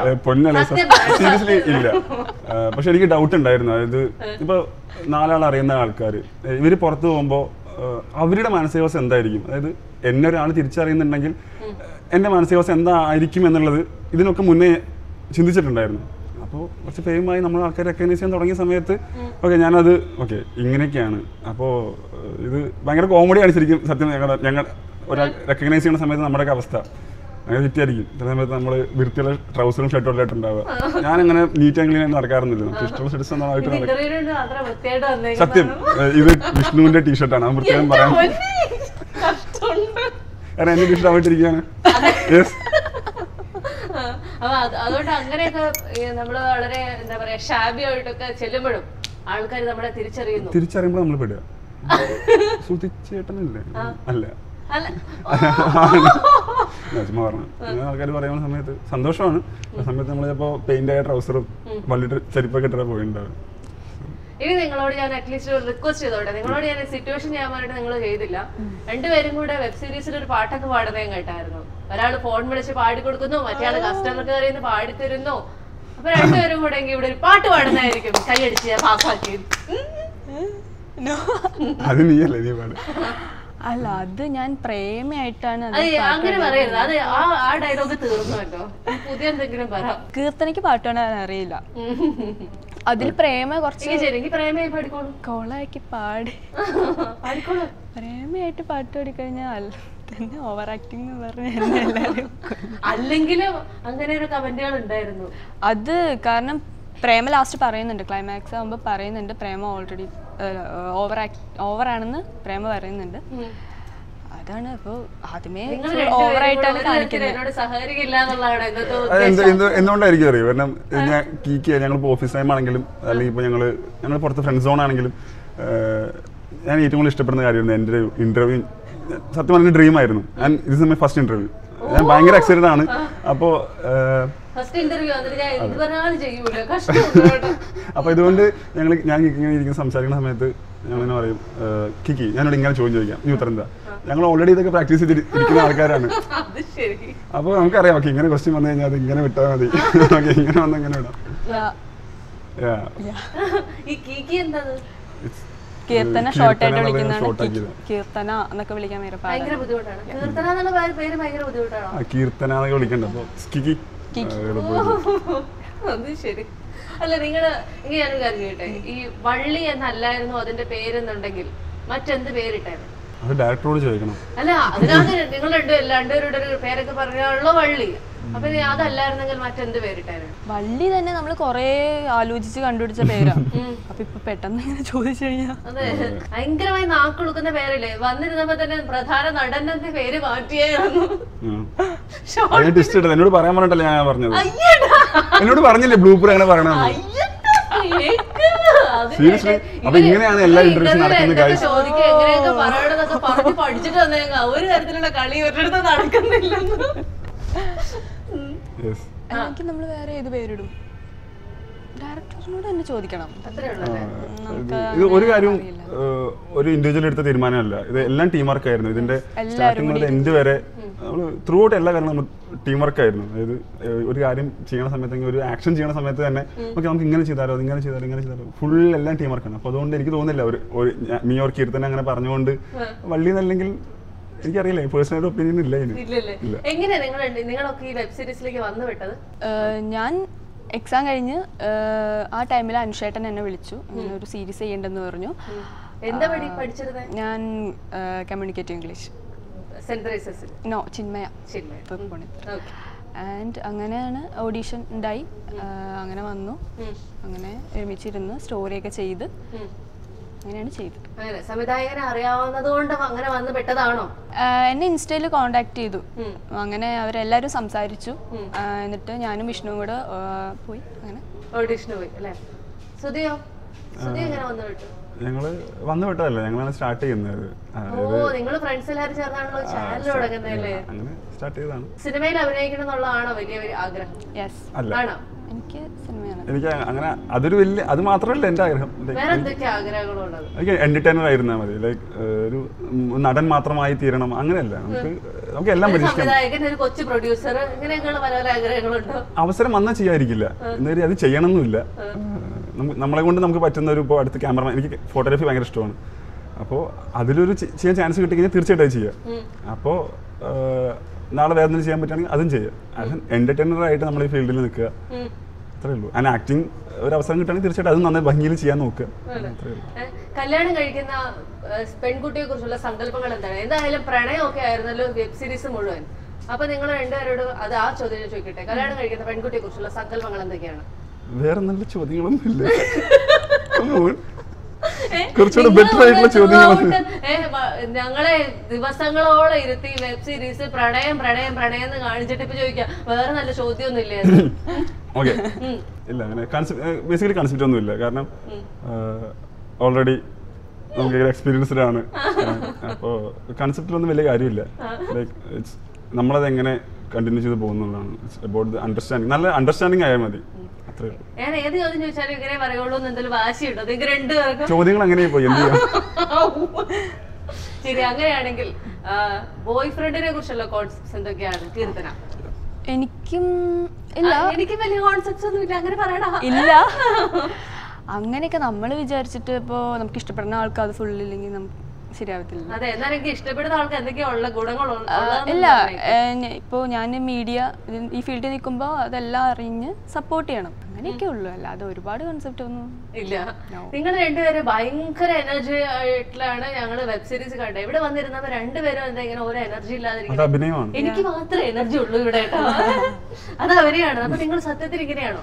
പക്ഷെ എനിക്ക് ഡൗട്ട് ഉണ്ടായിരുന്നു. അതായത് ഇപ്പൊ നാലാൾ അറിയുന്ന ആൾക്കാർ ഇവർ പുറത്തു പോകുമ്പോൾ അവരുടെ മാനസികാവസ്ഥ എന്തായിരിക്കും? അതായത് എന്നെ ഒരാൾ തിരിച്ചറിയുന്നുണ്ടെങ്കിൽ എന്റെ മാനസികാവസ്ഥ എന്തായിരിക്കും എന്നുള്ളത് ഇതിനൊക്കെ മുന്നേ ചിന്തിച്ചിട്ടുണ്ടായിരുന്നു. അപ്പോൾ കുറച്ച് ഫെയിമായി നമ്മൾ ആൾക്കാർ റെക്കഗ്നൈസ് ചെയ്യാൻ തുടങ്ങിയ സമയത്ത് ഓക്കെ ഞാനത് ഓക്കെ ഇങ്ങനെയൊക്കെയാണ്. അപ്പോൾ ഇത് ഭയങ്കര കോമഡിയാണ് ശരിക്കും സത്യം ഞങ്ങളുടെ ഞങ്ങൾ ഒരാൾ റെക്കഗ്നൈസ് ചെയ്യുന്ന സമയത്ത് നമ്മുടെയൊക്കെ അവസ്ഥ. അങ്ങനെ തെറ്റായിരിക്കും ചില സമയത്ത് നമ്മൾ വൃത്തിയുള്ള ട്രൗസറും ഷർട്ടും ഉണ്ടാവുക ഞാൻ അങ്ങനെ നീറ്റ് ആൻഡ് ക്ലീൻ നടക്കാറൊന്നുമില്ല. നമുക്ക് ഇഷ്ടമുള്ള ഷർട്ട്സ് സത്യം. ഇത് വിഷ്ണുവിന്റെ ടീഷർട്ടാണ് അത് പ്രത്യേകം പറയാം കഷ്ടമുണ്ട്. കാരണം എന്റെ ടീഷർട്ട് ആയിട്ടിരിക്കുകയാണ് യെസ് അപ്പൊ അത് അതുകൊണ്ട് അങ്ങനെയൊക്കെ നമ്മൾ നമ്മൾ വളരെ എന്താ പറയാ ഷാബിയായിട്ടൊക്കെ ചെല്ലുമ്പോഴും ആൾക്കാർ നമ്മളെ തിരിച്ചറിയുന്നു. തിരിച്ചറിയുമ്പോൾ നമ്മൾ പെടുക. സുതിച്ചേട്ടനല്ലേ അല്ല. ചുമ്മാ പറഞ്ഞു. ആൾക്കാർ പറയുന്ന സമയത്ത് സന്തോഷമാണ്. ആ സമയത്ത് നമ്മൾ ചിലപ്പോ പെയിന്റ് ആയ ട്രൗസറും വള്ളിട്ട് ചെരുപ്പൊക്കെ ഇട്ടാ പോയിട്ടുണ്ടാവും ഇനി നിങ്ങളോട് ഞാൻ അറ്റ്ലീസ്റ്റ് ഒരു റിക്വസ്റ്റ് ചെയ്തോട്ടെ. നിങ്ങളോട് ഞാൻ സിറ്റുവേഷൻ ചെയ്യാൻ പറഞ്ഞിട്ട് നിങ്ങൾ ചെയ്തില്ല. രണ്ടുപേരും കൂടെ വെബ് സീരീസിൽ ഒരു പാട്ടൊക്കെ പാടുന്നേ ഞാൻ കേട്ടായിരുന്നു. ഒരാൾ ഫോൺ വിളിച്ച് പാടിക്കൊടുക്കുന്നു മറ്റേ ആൾ കസ്റ്റമർ കയറി നിന്ന് പാടിത്തരുന്നു അപ്പൊ രണ്ടുപേരും കൂടെ ഇവിടെ ഒരു പാട്ട് പാടുന്നതായിരിക്കും. കൈയടിച്ച് ഞാൻ പാസ്സാക്കി അത് നീയല്ലേ നീ പാട്? അല്ല അത് ഞാൻ പ്രേമയായിട്ടാണ് അങ്ങനെ പറയരുത്. അത് ആ ആ ഡയലോഗ് തീർന്നു കേട്ടോ. പുതിയ എന്തെങ്കിലും പറ. കീർത്തനയ്ക്ക് പാട്ടാണ് പാടാൻ അറിയില്ല. അതിൽ പ്രേമ കുറച്ച് ശരി ശരി എനിക്ക് പ്രേമയായി പാടിക്കോളൂ. കോളാക്കി പാടി. പാടിക്കോളൂ. പ്രേമയായിട്ട് പാട്ട് പാടിക്കഴിഞ്ഞാൽ തന്നെ ഓവർ ആക്ടിങ് എന്ന് പറഞ്ഞ എന്നെ എല്ലാവരും. അല്ലെങ്കിലും അങ്ങനെ ഒരു കമന്റുകൾ ഉണ്ടായിരുന്നു. അത് കാരണം പ്രേമ ലാസ്റ്റ് പറയുന്നുണ്ട് ക്ലൈമാക്സ് ആകുമ്പോൾ പറയുന്നുണ്ട് പ്രേമ ഓൾറെഡി ഓവർ ഓവർ ആണെന്ന് പ്രേമ പറയുന്നുണ്ട്. അതാണ് അപ്പോ ആദ്യമേ ഓവർ ആയിട്ടാണ് കാണിക്കുന്നത്. എന്തുകൊണ്ടായിരിക്കും അറിയോ? കാരണം ഞാൻ കീക്ക് ഞങ്ങൾ ഓഫീസ് ടൈം ആണെങ്കിലും അല്ലെങ്കിൽ ഇപ്പൊ ഞങ്ങൾ ഞങ്ങൾ പുറത്ത് ഫ്രണ്ട് സോൺ ആണെങ്കിലും ഞാൻ ഏറ്റവും കൂടുതൽ ഇഷ്ടപ്പെടുന്ന കാര്യമായിരുന്നു എന്റെ ഒരു ഇന്റർവ്യൂ സത്യം പറഞ്ഞ ഡ്രീം ആയിരുന്നു. ഞാൻ ഇത് മൈ ഫസ്റ്റ് ഇന്റർവ്യൂ ഞാൻ ഭയങ്കര എക്സൈറ്റഡ് ആണ്. അപ്പോൾ. അപ്പോൾ ഇതുകൊണ്ട് ഞങ്ങൾ ഞാൻ ഇങ്ങനെ ഇരിക്കുന്ന സംസാരിക്കുന്ന സമയത്ത് ഞങ്ങൾ ഇങ്ങനെ പറയും കിക്കി ഞാനോട് ഇങ്ങനെ ചോദ്യം ചോദിക്കാം. ഈ ഉത്തരം എന്താ? ഞങ്ങൾ ഓൾറെഡി ഇതൊക്കെ പ്രാക്ടീസ് ചെയ്തിരിക്കുന്ന ആൾക്കാരാണ്. അപ്പോൾ നമുക്കറിയാം ഓക്കെ ഇങ്ങനെ ക്വസ്റ്റ്യൻ വന്നു കഴിഞ്ഞാൽ അത് ഇങ്ങനെ വിട്ടാൽ മതി. ഓക്കെ ഇങ്ങനെ വന്ന് ഇങ്ങനെ വിടാം. ഈ കീക്കി കീർത്തന ഷോർട്ട് ആയിട്ട് വിളിക്കുന്നതാണ്. കീർത്തന എന്നൊക്കെ വിളിക്കാൻ പാടാണ് ഭയങ്കര ബുദ്ധിമുട്ടാണ്. കീർത്തന എന്നുള്ള പേര് പേര് ഭയങ്കര ബുദ്ധിമുട്ടാണോ? ആ കീർത്തന എന്നൊക്കെ വിളിക്കണ്ട അപ്പോൾ കിക്കി അത് ശരി. അല്ല നിങ്ങൾ ഞാനൊരു കാര്യം കേട്ടെ ഈ വള്ളി എന്നല്ലായിരുന്നു അതിന്റെ പേരെന്നുണ്ടെങ്കിൽ മറ്റെന്ത് പേരിട്ടായിരുന്നു അത് ഡയറക്ടറോട് ചോദിക്കണം. അല്ല അതിനകത്ത് നിങ്ങൾ രണ്ടു രണ്ടുപേരുടെ ഒരു പേരൊക്കെ പറഞ്ഞാണല്ലോ വള്ളി. അപ്പൊ അതല്ലായിരുന്നെങ്കിൽ മറ്റെന്ത് പേരിട്ടായിരുന്നു? വള്ളി തന്നെ നമ്മൾ കൊറേ ആലോചിച്ച് കണ്ടുപിടിച്ച പേരാ. അപ്പൊ ഇപ്പൊ പെട്ടെന്ന് ഇങ്ങനെ ചോദിച്ചു കഴിഞ്ഞാ. അതെ. ഭയങ്കരമായി നാക്കൊടുക്കുന്ന പേരല്ലേ? വന്നിരുന്നപ്പോ തന്നെ പ്രധാന നടന്റെ പേര് മാറ്റിയായിരുന്നു. എന്നോട് പറയാൻ പറഞ്ഞിട്ടല്ലേ ഞാൻ പറഞ്ഞത്. എന്നോട് പറഞ്ഞില്ലേ ബ്ലൂ പ്രൂ അങ്ങനെ പറയണ Seriously? അപ്പൊ ഇങ്ങനെയാണ് എല്ലാ ഇന്റർവ്യൂസും നടക്കുന്നത്, പറഞ്ഞ് പഠിച്ചിട്ട് ഒരു തരത്തിലുള്ള കളി ഒരിടത്ത് നടക്കുന്നില്ലെന്ന്. അല്ലെങ്കിൽ നമ്മൾ വേറെ ഏത് പേരിടും? ഡയറക്ടറിനോട് തന്നെ ചോദിക്കണം. ഇത് ഒരു കാര്യം ഒരു ഇൻഡിവിജ്വൽ എടുത്ത തീരുമാനമല്ല. ഇത് എല്ലാം ടീം വർക്ക് ആയിരുന്നു. ഇതിന്റെ സ്റ്റാർട്ടിംഗ് മുതൽ എൻഡ് വരെ നമ്മൾ ത്രൂ ഔട്ട് എല്ലാ കാര്യങ്ങളും നമ്മൾ ടീം വർക്ക് ആയിരുന്നു. അതായത് ഒരു കാര്യം ചെയ്യുന്ന സമയത്ത് ഒരു ആക്ഷൻ ചെയ്യുന്ന സമയത്ത് തന്നെ ഓക്കെ നമുക്ക് ഇങ്ങനെ ചെയ്താലോ ഇങ്ങനെ ചെയ്താലോ ഇങ്ങനെ ചെയ്താലോ. ഫുൾ എല്ലാം ടീം വർക്കാണ് അപ്പോൾ അതുകൊണ്ട് എനിക്ക് തോന്നുന്നില്ല. ഒരു മീ ഞാൻ- നീ ഓർ കീർത്തന അങ്ങനെ പറഞ്ഞുകൊണ്ട് വള്ളി എന്നല്ലെങ്കിൽ എനിക്കറിയില്ല പേഴ്സണൽ ഒപ്പീനിയൻ ഇല്ല എങ്ങനെയാ നിങ്ങൾ നിങ്ങളൊക്കെ ഈ വെബ് സീരീസിലേക്ക് വന്നു വിട്ടത്? ഞാൻ എക്സാം കഴിഞ്ഞ് ആ ടൈമിൽ അനുഷേട്ടൻ എന്നെ വിളിച്ചു. ഇങ്ങനെ ഒരു സീരീസ് ചെയ്യണ്ടെന്ന് പറഞ്ഞു. എന്താ പഠിച്ചത് ഞാൻ communicative English no Chinmaya. Chinmaya. Tripunithura okay and അങ്ങനെയാണ് ഓഡീഷൻ ഉണ്ടായി. അങ്ങനെ വന്നു. അങ്ങനെ ഒരുമിച്ചിരുന്ന് സ്റ്റോറിയൊക്കെ ചെയ്ത്. അങ്ങനെയാണ് ചെയ്തത്. അങ്ങനെ സംവിധായകനെ അറിയാവുന്നത് കൊണ്ട് അങ്ങനെ വന്ന് പെട്ടതാണോ? എന്നെ ഇൻസ്റ്റയിൽ കോണ്ടാക്ട് ചെയ്തു. അങ്ങനെ അവരെല്ലാരും സംസാരിച്ചു. എന്നിട്ട് ഞാനും വിഷ്ണുവും കൂടെ പോയി. അങ്ങനെ. ഓഡീഷന് പോയി അല്ലേ? സുധിയോ? സുധി എങ്ങനെ വന്നു വിട്ടു ഞങ്ങൾ വന്നു വിട്ടതല്ല ഞങ്ങളാണ് സ്റ്റാർട്ട് ചെയ്യുന്നത്. അങ്ങനെ സ്റ്റാർട്ട് ചെയ്തതാണ്. സിനിമയിൽ അഭിനയിക്കണം എന്നുള്ളതാണോ വലിയ ആഗ്രഹം? യെസ് അല്ല. ആണോ? എനിക്ക് സിനിമയാണ്. എനിക്ക് അങ്ങനെ അതൊരു വലിയ അത് മാത്രമല്ല എന്റെ ആഗ്രഹം. വേറെ എന്തൊക്കെ ആഗ്രഹങ്ങളുള്ളത്? എനിക്ക് എന്റർടൈനർ ആയിരുന്നാ മതി. ലൈക്ക് ഒരു നടൻ മാത്രമായി തീരണം അങ്ങനെയല്ല. നമുക്ക് നമുക്ക് എല്ലാം ഒരു പരീക്ഷിക്കാം. അവസരം വന്നാൽ ചെയ്യാതിരിക്കില്ല. എന്തായാലും അത് ചെയ്യണമെന്നില്ല. നമ്മളെ കൊണ്ട് നമുക്ക് പറ്റുന്ന ഒരു ഇപ്പോൾ അടുത്ത ക്യാമറമാൻ എനിക്ക് ഫോട്ടോഗ്രാഫി ഭയങ്കര ഇഷ്ടമാണ്. അപ്പോൾ അതിലൊരു ചെയ്യാൻ ചാൻസ് കിട്ടിക്കഴിഞ്ഞാൽ തീർച്ചയായിട്ടും ചെയ്യാം. അപ്പോൾ നാളെ വേറെ എന്തെങ്കിലും ചെയ്യാൻ പറ്റുകയാണെങ്കിൽ അതും ചെയ്യാം. അത് എന്റർടൈനർ ആയിട്ട് നമ്മൾ ഈ ഫീൽഡിൽ നിൽക്കുക. അത്രേ ഉള്ളൂ. ആൻഡ് ആക്ടിങ് ഒരു അവസരം കിട്ടുകയാണെങ്കിൽ തീർച്ചയായിട്ടും അത് നന്നായി ഭംഗിയിൽ ചെയ്യാൻ നോക്കുക അത്രേ ഉള്ളൂ. കല്യാണം കഴിക്കുന്ന ഏ, പെൺകുട്ടിയെ കുറിച്ചുള്ള സങ്കല്പങ്ങൾ എന്താണ്? എന്തായാലും പ്രണയമൊക്കെ ആയിരുന്നല്ലോ വെബ് സീരീസ് മുഴുവൻ. അപ്പൊ നിങ്ങൾ രണ്ടുപേരോട് അത് ആ ചോദ്യം ചോദിക്കട്ടെ. കല്യാണം കഴിക്കുന്ന പെൺകുട്ടിയെ കുറിച്ചുള്ള സങ്കല്പങ്ങൾ എന്തൊക്കെയാണ്? വേറെ നല്ല ചോദ്യങ്ങളൊന്നും ഇല്ല കുറച്ചുകൂടെ ബെറ്റർ ആയിട്ടുള്ള ചോദ്യങ്ങൾ ഞങ്ങളെ ദിവസങ്ങളോളം ഇരുത്തി വെബ് സീരീസ് പ്രണയം പ്രണയം പ്രണയം എന്ന് കാണിച്ചിട്ട് ഇപ്പൊ ചോദിക്കാം വേറെ നല്ല ചോദ്യമൊന്നും ഇല്ലേ? ഓക്കെ ഇല്ല അങ്ങനെ ബേസിക്കലി കൺസെപ്റ്റ് ഒന്നും ഇല്ല. കാരണം ഓൾറെഡി നമുക്ക് എക്സ്പീരിയൻസ്ഡ് ആണ്. അപ്പോൾ കൺസെപ്റ്റിലൊന്നും വലിയ കാര്യമില്ല. ലൈക്ക് ഇറ്റ്സ് നമ്മളത് എങ്ങനെ കണ്ടിന്യൂ ചെയ്ത് പോകുന്നതാണ് ഇറ്റ്സ് അബൌട്ട് ദ അണ്ടർസ്റ്റാൻഡിങ് നല്ല അണ്ടർസ്റ്റാൻഡിങ് ആയാൽ മതി. ഞാൻ ഏത് ചോദ്യം ചോദിച്ചാലും ഇങ്ങനെ പറയുള്ളൂ എന്തെങ്കിലും വാശിയുണ്ടോ? നിങ്ങൾക്ക് രണ്ടുപേർക്കും ചോദ്യങ്ങൾ അങ്ങനെ പോയി. എന്ത് ശരി അങ്ങനെയാണെങ്കിൽ ബോയ് ഫ്രണ്ടിനെ കുറിച്ചുള്ള കോൺസെപ്റ്റ്സ് എന്തൊക്കെയാണ്? കീർത്തന. എനിക്കും ഇല്ല. എനിക്ക് വലിയ കോൺസെപ്റ്റ്സ് ഒന്നും ഇല്ല. അങ്ങനെ ഇല്ല. അങ്ങനെയൊക്കെ നമ്മൾ വിചാരിച്ചിട്ട് ഇപ്പോ നമുക്ക് ഇഷ്ടപ്പെടുന്ന ആൾക്ക് അത് ഫുൾ ഇല്ലെങ്കിൽ നമുക്ക് ശരിയാവത്തില്ല. അതെ എന്നാൽ എനിക്ക് ഇഷ്ടപ്പെടുന്ന ആൾക്ക് എന്തൊക്കെയാ ഉള്ള ഗുണങ്ങൾ ഇല്ല ഇപ്പോ ഞാൻ മീഡിയ ഈ ഫീൽഡിൽ നിൽക്കുമ്പോൾ അതെല്ലാം അറിഞ്ഞ് സപ്പോർട്ട് ചെയ്യണം. അങ്ങനെയൊക്കെ ഉള്ളു അല്ലാതെ ഒരുപാട് കൺസെപ്റ്റ് ഒന്നും ഇല്ല. നിങ്ങൾ രണ്ടുപേരും ഭയങ്കര എനർജി ആയിട്ടാണ് ഞങ്ങൾ വെബ് സീരീസ് കണ്ടത്. ഇവിടെ വന്നിരുന്നപ്പോ രണ്ടുപേരും എന്താ ഇങ്ങനെ ഓരോ എനർജി ഇല്ലാതിരിക്കും ഇല്ലാതിരിക്കുന്നത് എനിക്ക് മാത്രമേ എനർജി ഉള്ളൂ ഇവിടെ അത് അവരെയാണ്. അപ്പൊ നിങ്ങൾ സത്യത്തിൽ ഇങ്ങനെയാണോ?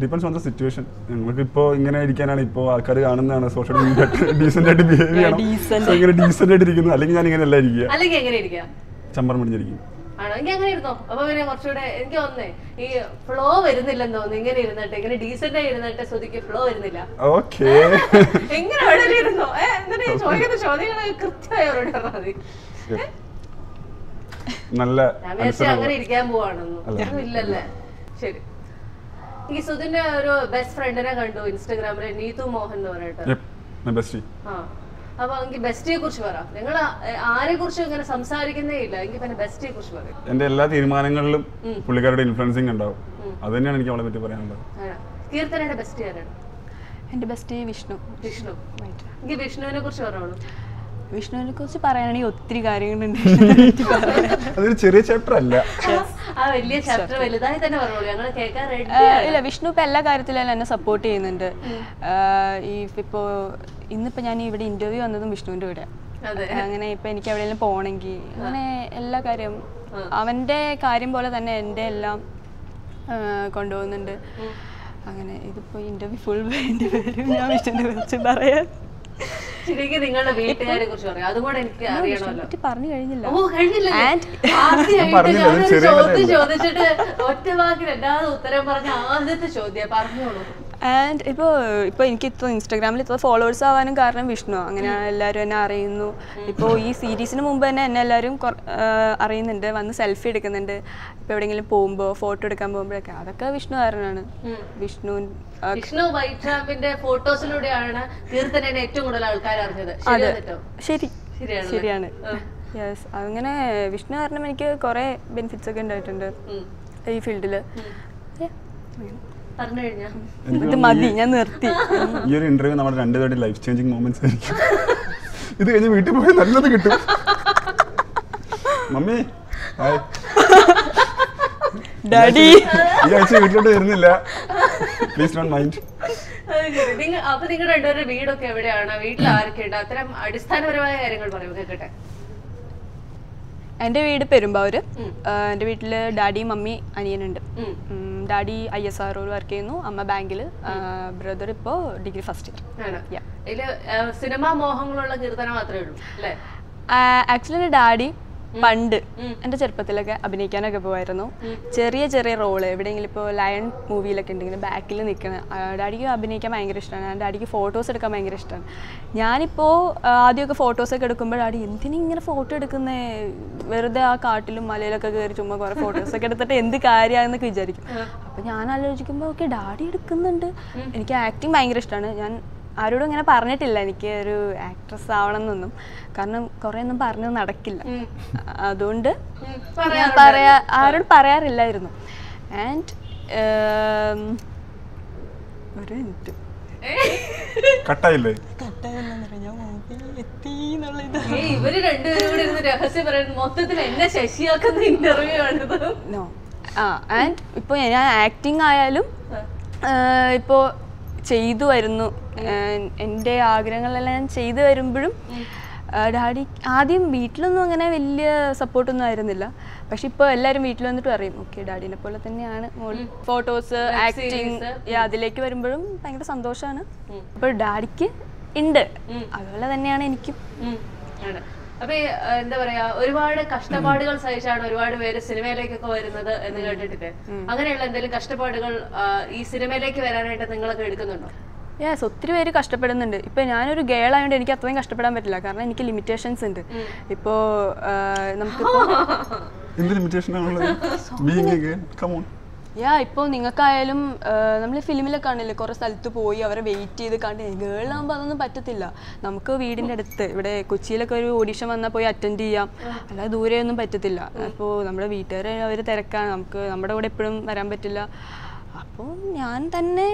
ഡിപ്പെൻസ് ഓൺ ദ സിറ്റുവേഷൻ ഞങ്ങൾക്ക് ഇപ്പോൾ ഇങ്ങനെ ഇരിക്കാനാണ് ഇപ്പോൾ ആൾക്കാർ കാണുന്നതാണ്. സോഷ്യൽ മീഡിയ ഡീസെന്റ് ആയിട്ട് ബിഹേവ് ചെയ്യണം. ഇങ്ങനെ ഡീസെന്റ് ആയിട്ട് ഇരിക്കുന്നു അല്ലെങ്കിൽ ഞാൻ ഇങ്ങനെ അല്ല ഇരിക്കുക. അല്ലെങ്കിൽ എങ്ങനെ ഇരിക്കാം ചമ്പരം പിടിഞ്ഞിരിക്കും ആണോ? എനിക്ക് അങ്ങനെ ഇരുന്നോ അപ്പൊ പിന്നെ കുറച്ചുകൂടെ എനിക്ക് തോന്നുന്നേ ഈ ഫ്ലോ വരുന്നില്ലെന്ന് തോന്നുന്നു. ഇങ്ങനെ ഇരുന്നിട്ട് ഇങ്ങനെ ഡീസെന്റ് ആയി ഇരുന്നിട്ട് ശ്രുതിക്ക് ഫ്ലോ വരുന്നില്ല. എങ്ങനെ വേണേലും ഇരുന്നോ? എന്നിട്ട് ഈ ചോദിക്കുന്ന ചോദ്യങ്ങൾ കൃത്യമായി അവരോട് പറഞ്ഞാൽ മതി. നല്ല അങ്ങനെ ഇരിക്കാൻ പോവാണെന്നോ. ഇല്ലല്ലേ ശരി. ഈ സുധിന്റെ ഒരു ബെസ്റ്റ് ഫ്രണ്ടിനെ കണ്ടു ഇൻസ്റ്റാഗ്രാമിൽ നീതു മോഹൻ എന്ന് പറഞ്ഞിട്ട്. ബെസ്റ്റ് ആ അപ്പൊ എനിക്ക് ബെസ്റ്റിയെ കുറിച്ച് പറ നിങ്ങൾ ആരെ കുറിച്ചും ഇങ്ങനെ സംസാരിക്കുന്നേ ഇല്ല. പിന്നെ ബെസ്റ്റിയെ കുറിച്ച് പറയും. എന്റെ എല്ലാ തീരുമാനങ്ങളിലും പുള്ളിക്കാരുടെ ഇൻഫ്ലുവൻസിങ് ഉണ്ടാവും. അത് തന്നെയാണ് എനിക്ക് അവളെ പറ്റി പറയാനുള്ളത്. കീർത്തനയുടെ ബെസ്റ്റ് ആരാണ്? എന്റെ ബെസ്റ്റ് വിഷ്ണു. വിഷ്ണു. Right. എനിക്ക് വിഷ്ണുവിനെ കുറിച്ച് പറഞ്ഞോളൂ വിഷ്ണുവിനെ കുറിച്ച് പറയാനാണെങ്കിൽ ഒത്തിരി കാര്യങ്ങളുണ്ട്. അതൊരു ചെറിയ ചാപ്റ്റർ അല്ല. ആ വലിയ ചാപ്റ്റർ വലുതായി തന്നെ പറഞ്ഞോളൂ ഞങ്ങൾ കേൾക്കാൻ റെഡി ആഹ് ഇല്ല വിഷ്ണു ഇപ്പൊ എല്ലാ കാര്യത്തിലും എന്നെ സപ്പോർട്ട് ചെയ്യുന്നുണ്ട്. ഇപ്പോ ഈ ഇപ്പോ ഇന്നിപ്പോ ഞാൻ ഇവിടെ ഇന്റർവ്യൂ വന്നതും വിഷ്ണുവിന്റെ കൂടെ അതെ. അങ്ങനെ ഇപ്പൊ എനിക്ക് എവിടെയെങ്കിലും പോകണമെങ്കിൽ അങ്ങനെ എല്ലാ കാര്യവും അവന്റെ കാര്യം പോലെ തന്നെ എന്റെ എല്ലാം കൊണ്ടുപോകുന്നുണ്ട്. അങ്ങനെ ഇതിപ്പോ ഇന്റർവ്യൂ ഫുൾ ഞാൻ വിഷ്ണുവിനെ കുറിച്ച് പറയാൻ. ശരിക്കും നിങ്ങളുടെ വീട്ടുകാരെ കുറിച്ച് പറയാം. അതും എനിക്ക് അറിയണമല്ലോ. പറ്റി പറഞ്ഞു കഴിഞ്ഞില്ല. ഓ കഴിഞ്ഞില്ലേ. And- ആദ്യമായിട്ട് പറഞ്ഞില്ല, ഞാനൊരു ചോദ്യം ചോദിച്ചിട്ട് ഒറ്റ വാക്കിൽ എല്ലാവരും ഉത്തരം പറഞ്ഞ ആദ്യത്തെ ചോദ്യം പറഞ്ഞോളൂ. ആൻഡ് ഇപ്പോൾ ഇപ്പോൾ എനിക്ക് ഇപ്പോൾ ഇൻസ്റ്റാഗ്രാമിൽ ഇപ്പോൾ ഫോളോവേഴ്സ് ആവാനും കാരണം വിഷ്ണു. അങ്ങനെ എല്ലാവരും എന്നെ അറിയുന്നു. ഇപ്പോൾ ഈ സീരീസിന് മുമ്പ് തന്നെ എന്നെ എല്ലാവരും അറിയുന്നുണ്ട്. വന്ന് സെൽഫി എടുക്കുന്നുണ്ട്. ഇപ്പോൾ എവിടെയെങ്കിലും പോകുമ്പോൾ ഫോട്ടോ എടുക്കാൻ പോകുമ്പോഴൊക്കെ അതൊക്കെ വിഷ്ണു കാരണമാണ് വിഷ്ണു വിഷ്ണു വൈറ്റ് ട്രാമ്പിന്റെ ഫോട്ടോസിലൂടെയാണ് കീർത്തനെ ഏറ്റവും കൂടുതൽ ആൾക്കാർ അറിഞ്ഞത്. ശരി? ശരിയാണ്. യെസ് അങ്ങനെ വിഷ്ണു കാരണം എനിക്ക് കുറേ ബെനിഫിറ്റ്സ് ഒക്കെ ഉണ്ടായിട്ടുണ്ട് ഈ ഫീൽഡിൽ കഴിഞ്ഞാ ഇത് മതി ഞാൻ നിർത്തി. ഈ ഒരു ഇന്റർവ്യൂ നമ്മുടെ രണ്ടുപേരുടെ ലൈഫ് ചേഞ്ചിങ് മൂമെന്റ്സ് ആയിരിക്കും. ഇത് കഴിഞ്ഞ് വീട്ടിൽ പോയി നല്ലത് കിട്ടും. മമ്മി ഹായ് ഡാഡി ഈ ആഴ്ച വീട്ടിലോട്ട് വരുന്നില്ല. പ്ലീസ് ഡോണ്ട് മൈൻഡ് അത് ശരി. നിങ്ങ അപ്പൊ നിങ്ങളുടെ രണ്ടുപേരുടെ വീടൊക്കെ എവിടെയാണ്? വീട്ടിൽ അത്തരം അടിസ്ഥാനപരമായ കാര്യങ്ങൾ പറയൂ കേൾക്കട്ടെ എന്റെ വീട് പെരുമ്പാവൂര്. എന്റെ എന്റെ വീട്ടിൽ ഡാഡി മമ്മി അനിയനുണ്ട്. Daddy I S R work ചെയ്യുന്നു. അമ്മ ബാങ്കിൽ ബ്രദർ ഇപ്പോൾ ഡിഗ്രി ഫസ്റ്റ് ഇയർ സിനിമാ മോഹങ്ങളുള്ള കീർത്തനം മാത്രമേ ഉള്ളൂ ആക്ച്വലി ഡാഡി പണ്ട് എന്റെ എന്റെ ചെറുപ്പത്തിലൊക്കെ അഭിനയിക്കാനൊക്കെ പോവായിരുന്നു. ചെറിയ ചെറിയ റോൾ എവിടെയെങ്കിലും ഇപ്പോൾ ലയൺ മൂവിയിലൊക്കെ ഉണ്ടെങ്കിൽ ബാക്കിൽ നിൽക്കണം ഡാഡിക്ക് അഭിനയിക്കാൻ ഭയങ്കര ഇഷ്ടമാണ്. ഡാഡിക്ക് ഫോട്ടോസ് എടുക്കാൻ ഭയങ്കര ഇഷ്ടമാണ്. ഞാനിപ്പോൾ ആദ്യമൊക്കെ ഫോട്ടോസൊക്കെ എടുക്കുമ്പോൾ ഡാഡി എന്തിനും ഇങ്ങനെ ഫോട്ടോ എടുക്കുന്നേ? വെറുതെ ആ കാട്ടിലും മലയിലൊക്കെ കയറി ചുമ്മാ കുറേ ഫോട്ടോസൊക്കെ എടുത്തിട്ട് എന്ത് കാര്യമാണെന്നൊക്കെ വിചാരിക്കും. അപ്പോൾ ഞാൻ ആലോചിക്കുമ്പോൾ ഓക്കെ ഡാഡി എടുക്കുന്നുണ്ട്. എനിക്ക് ആക്ടിങ് ഭയങ്കര ഇഷ്ടമാണ്. ഞാൻ ആരോടും ഇങ്ങനെ പറഞ്ഞിട്ടില്ല. എനിക്ക് ഒരു ആക്ട്രസ് ആവണമെന്നൊന്നും. കാരണം കുറേ ഒന്നും പറഞ്ഞു നടക്കില്ല. അതുകൊണ്ട്. ഞാൻ. പറയാ ആരോടും പറയാറില്ലായിരുന്നു. ആൻഡ് ഒരു മിനിറ്റ്. കട്ടായില്ലേ? ഇവർ രണ്ടുപേരും കൂടി ഇരുന്ന് രഹസ്യം പറയുന്നത് മൊത്തത്തിൽ എന്നെ ശശിയാക്കുന്ന ഇന്റർവ്യൂ ആണിത്. ആ ആൻഡ് ഇപ്പോൾ ഞാൻ ആക്ടിങ് ആയാലും ഇപ്പോൾ ചെയ്തു വരുന്നു എന്റെ ആഗ്രഹങ്ങളെല്ലാം ഞാൻ ചെയ്തു വരുമ്പോഴും ഡാഡി ആദ്യം വീട്ടിലൊന്നും അങ്ങനെ വലിയ സപ്പോർട്ടൊന്നും ആയിരുന്നില്ല. പക്ഷെ ഇപ്പോൾ എല്ലാവരും വീട്ടിൽ വന്നിട്ട് പറയും ഓക്കെ ഡാഡിനെ പോലെ തന്നെയാണ്. ഫോട്ടോസ് ആക്ടിങ് അതിലേക്ക് വരുമ്പോഴും ഭയങ്കര സന്തോഷമാണ്. അപ്പോൾ ഡാഡിക്ക് ഉണ്ട്. അതുപോലെ തന്നെയാണ് എനിക്കും. അപ്പൊ എന്താ പറയാ ഒരുപാട് കഷ്ടപ്പാടുകൾ സഹിച്ചാണ് ഒരുപാട് പേര് സിനിമയിലേക്കൊക്കെ വരുന്നത് എന്ന് കേട്ടിട്ടില്ലേ? അങ്ങനെയുള്ള എന്തെങ്കിലും കഷ്ടപ്പാടുകൾ ഈ സിനിമയിലേക്ക് വരാനായിട്ട് നിങ്ങളൊക്കെ എടുക്കുന്നുണ്ടോ? യെസ് ഒത്തിരി പേര് കഷ്ടപ്പെടുന്നുണ്ട്. ഇപ്പോൾ ഞാനൊരു ഗേൾ ആയതുകൊണ്ട് എനിക്ക് അത്രയും കഷ്ടപ്പെടാൻ പറ്റില്ല. കാരണം എനിക്ക് ലിമിറ്റേഷൻസ് ഉണ്ട്. ഇപ്പോൾ നമുക്ക് എന്ത് ലിമിറ്റേഷൻ ആണുള്ളത് ബീങ് കം കമോൺ യാ ഇപ്പോൾ നിങ്ങൾക്കായാലും നമ്മൾ ഫിലിമിലൊക്കെ കാണില്ലേ കുറേ സ്ഥലത്ത് പോയി അവരെ വെയിറ്റ് ചെയ്ത് കണ്ട് ഗേളാകുമ്പോൾ അതൊന്നും പറ്റത്തില്ല. നമുക്ക് വീടിന്റെ അടുത്ത് ഇവിടെ കൊച്ചിയിലൊക്കെ ഒരു ഓഡിഷൻ വന്നാൽ പോയി അറ്റൻഡ് ചെയ്യാം. അല്ലാതെ ദൂരെയൊന്നും പറ്റത്തില്ല. അപ്പോൾ നമ്മുടെ വീട്ടുകാരെ അവർ തിരക്കാണ്. നമുക്ക് നമ്മുടെ കൂടെ എപ്പോഴും വരാൻ പറ്റില്ല. അപ്പോൾ ഞാൻ തന്നെ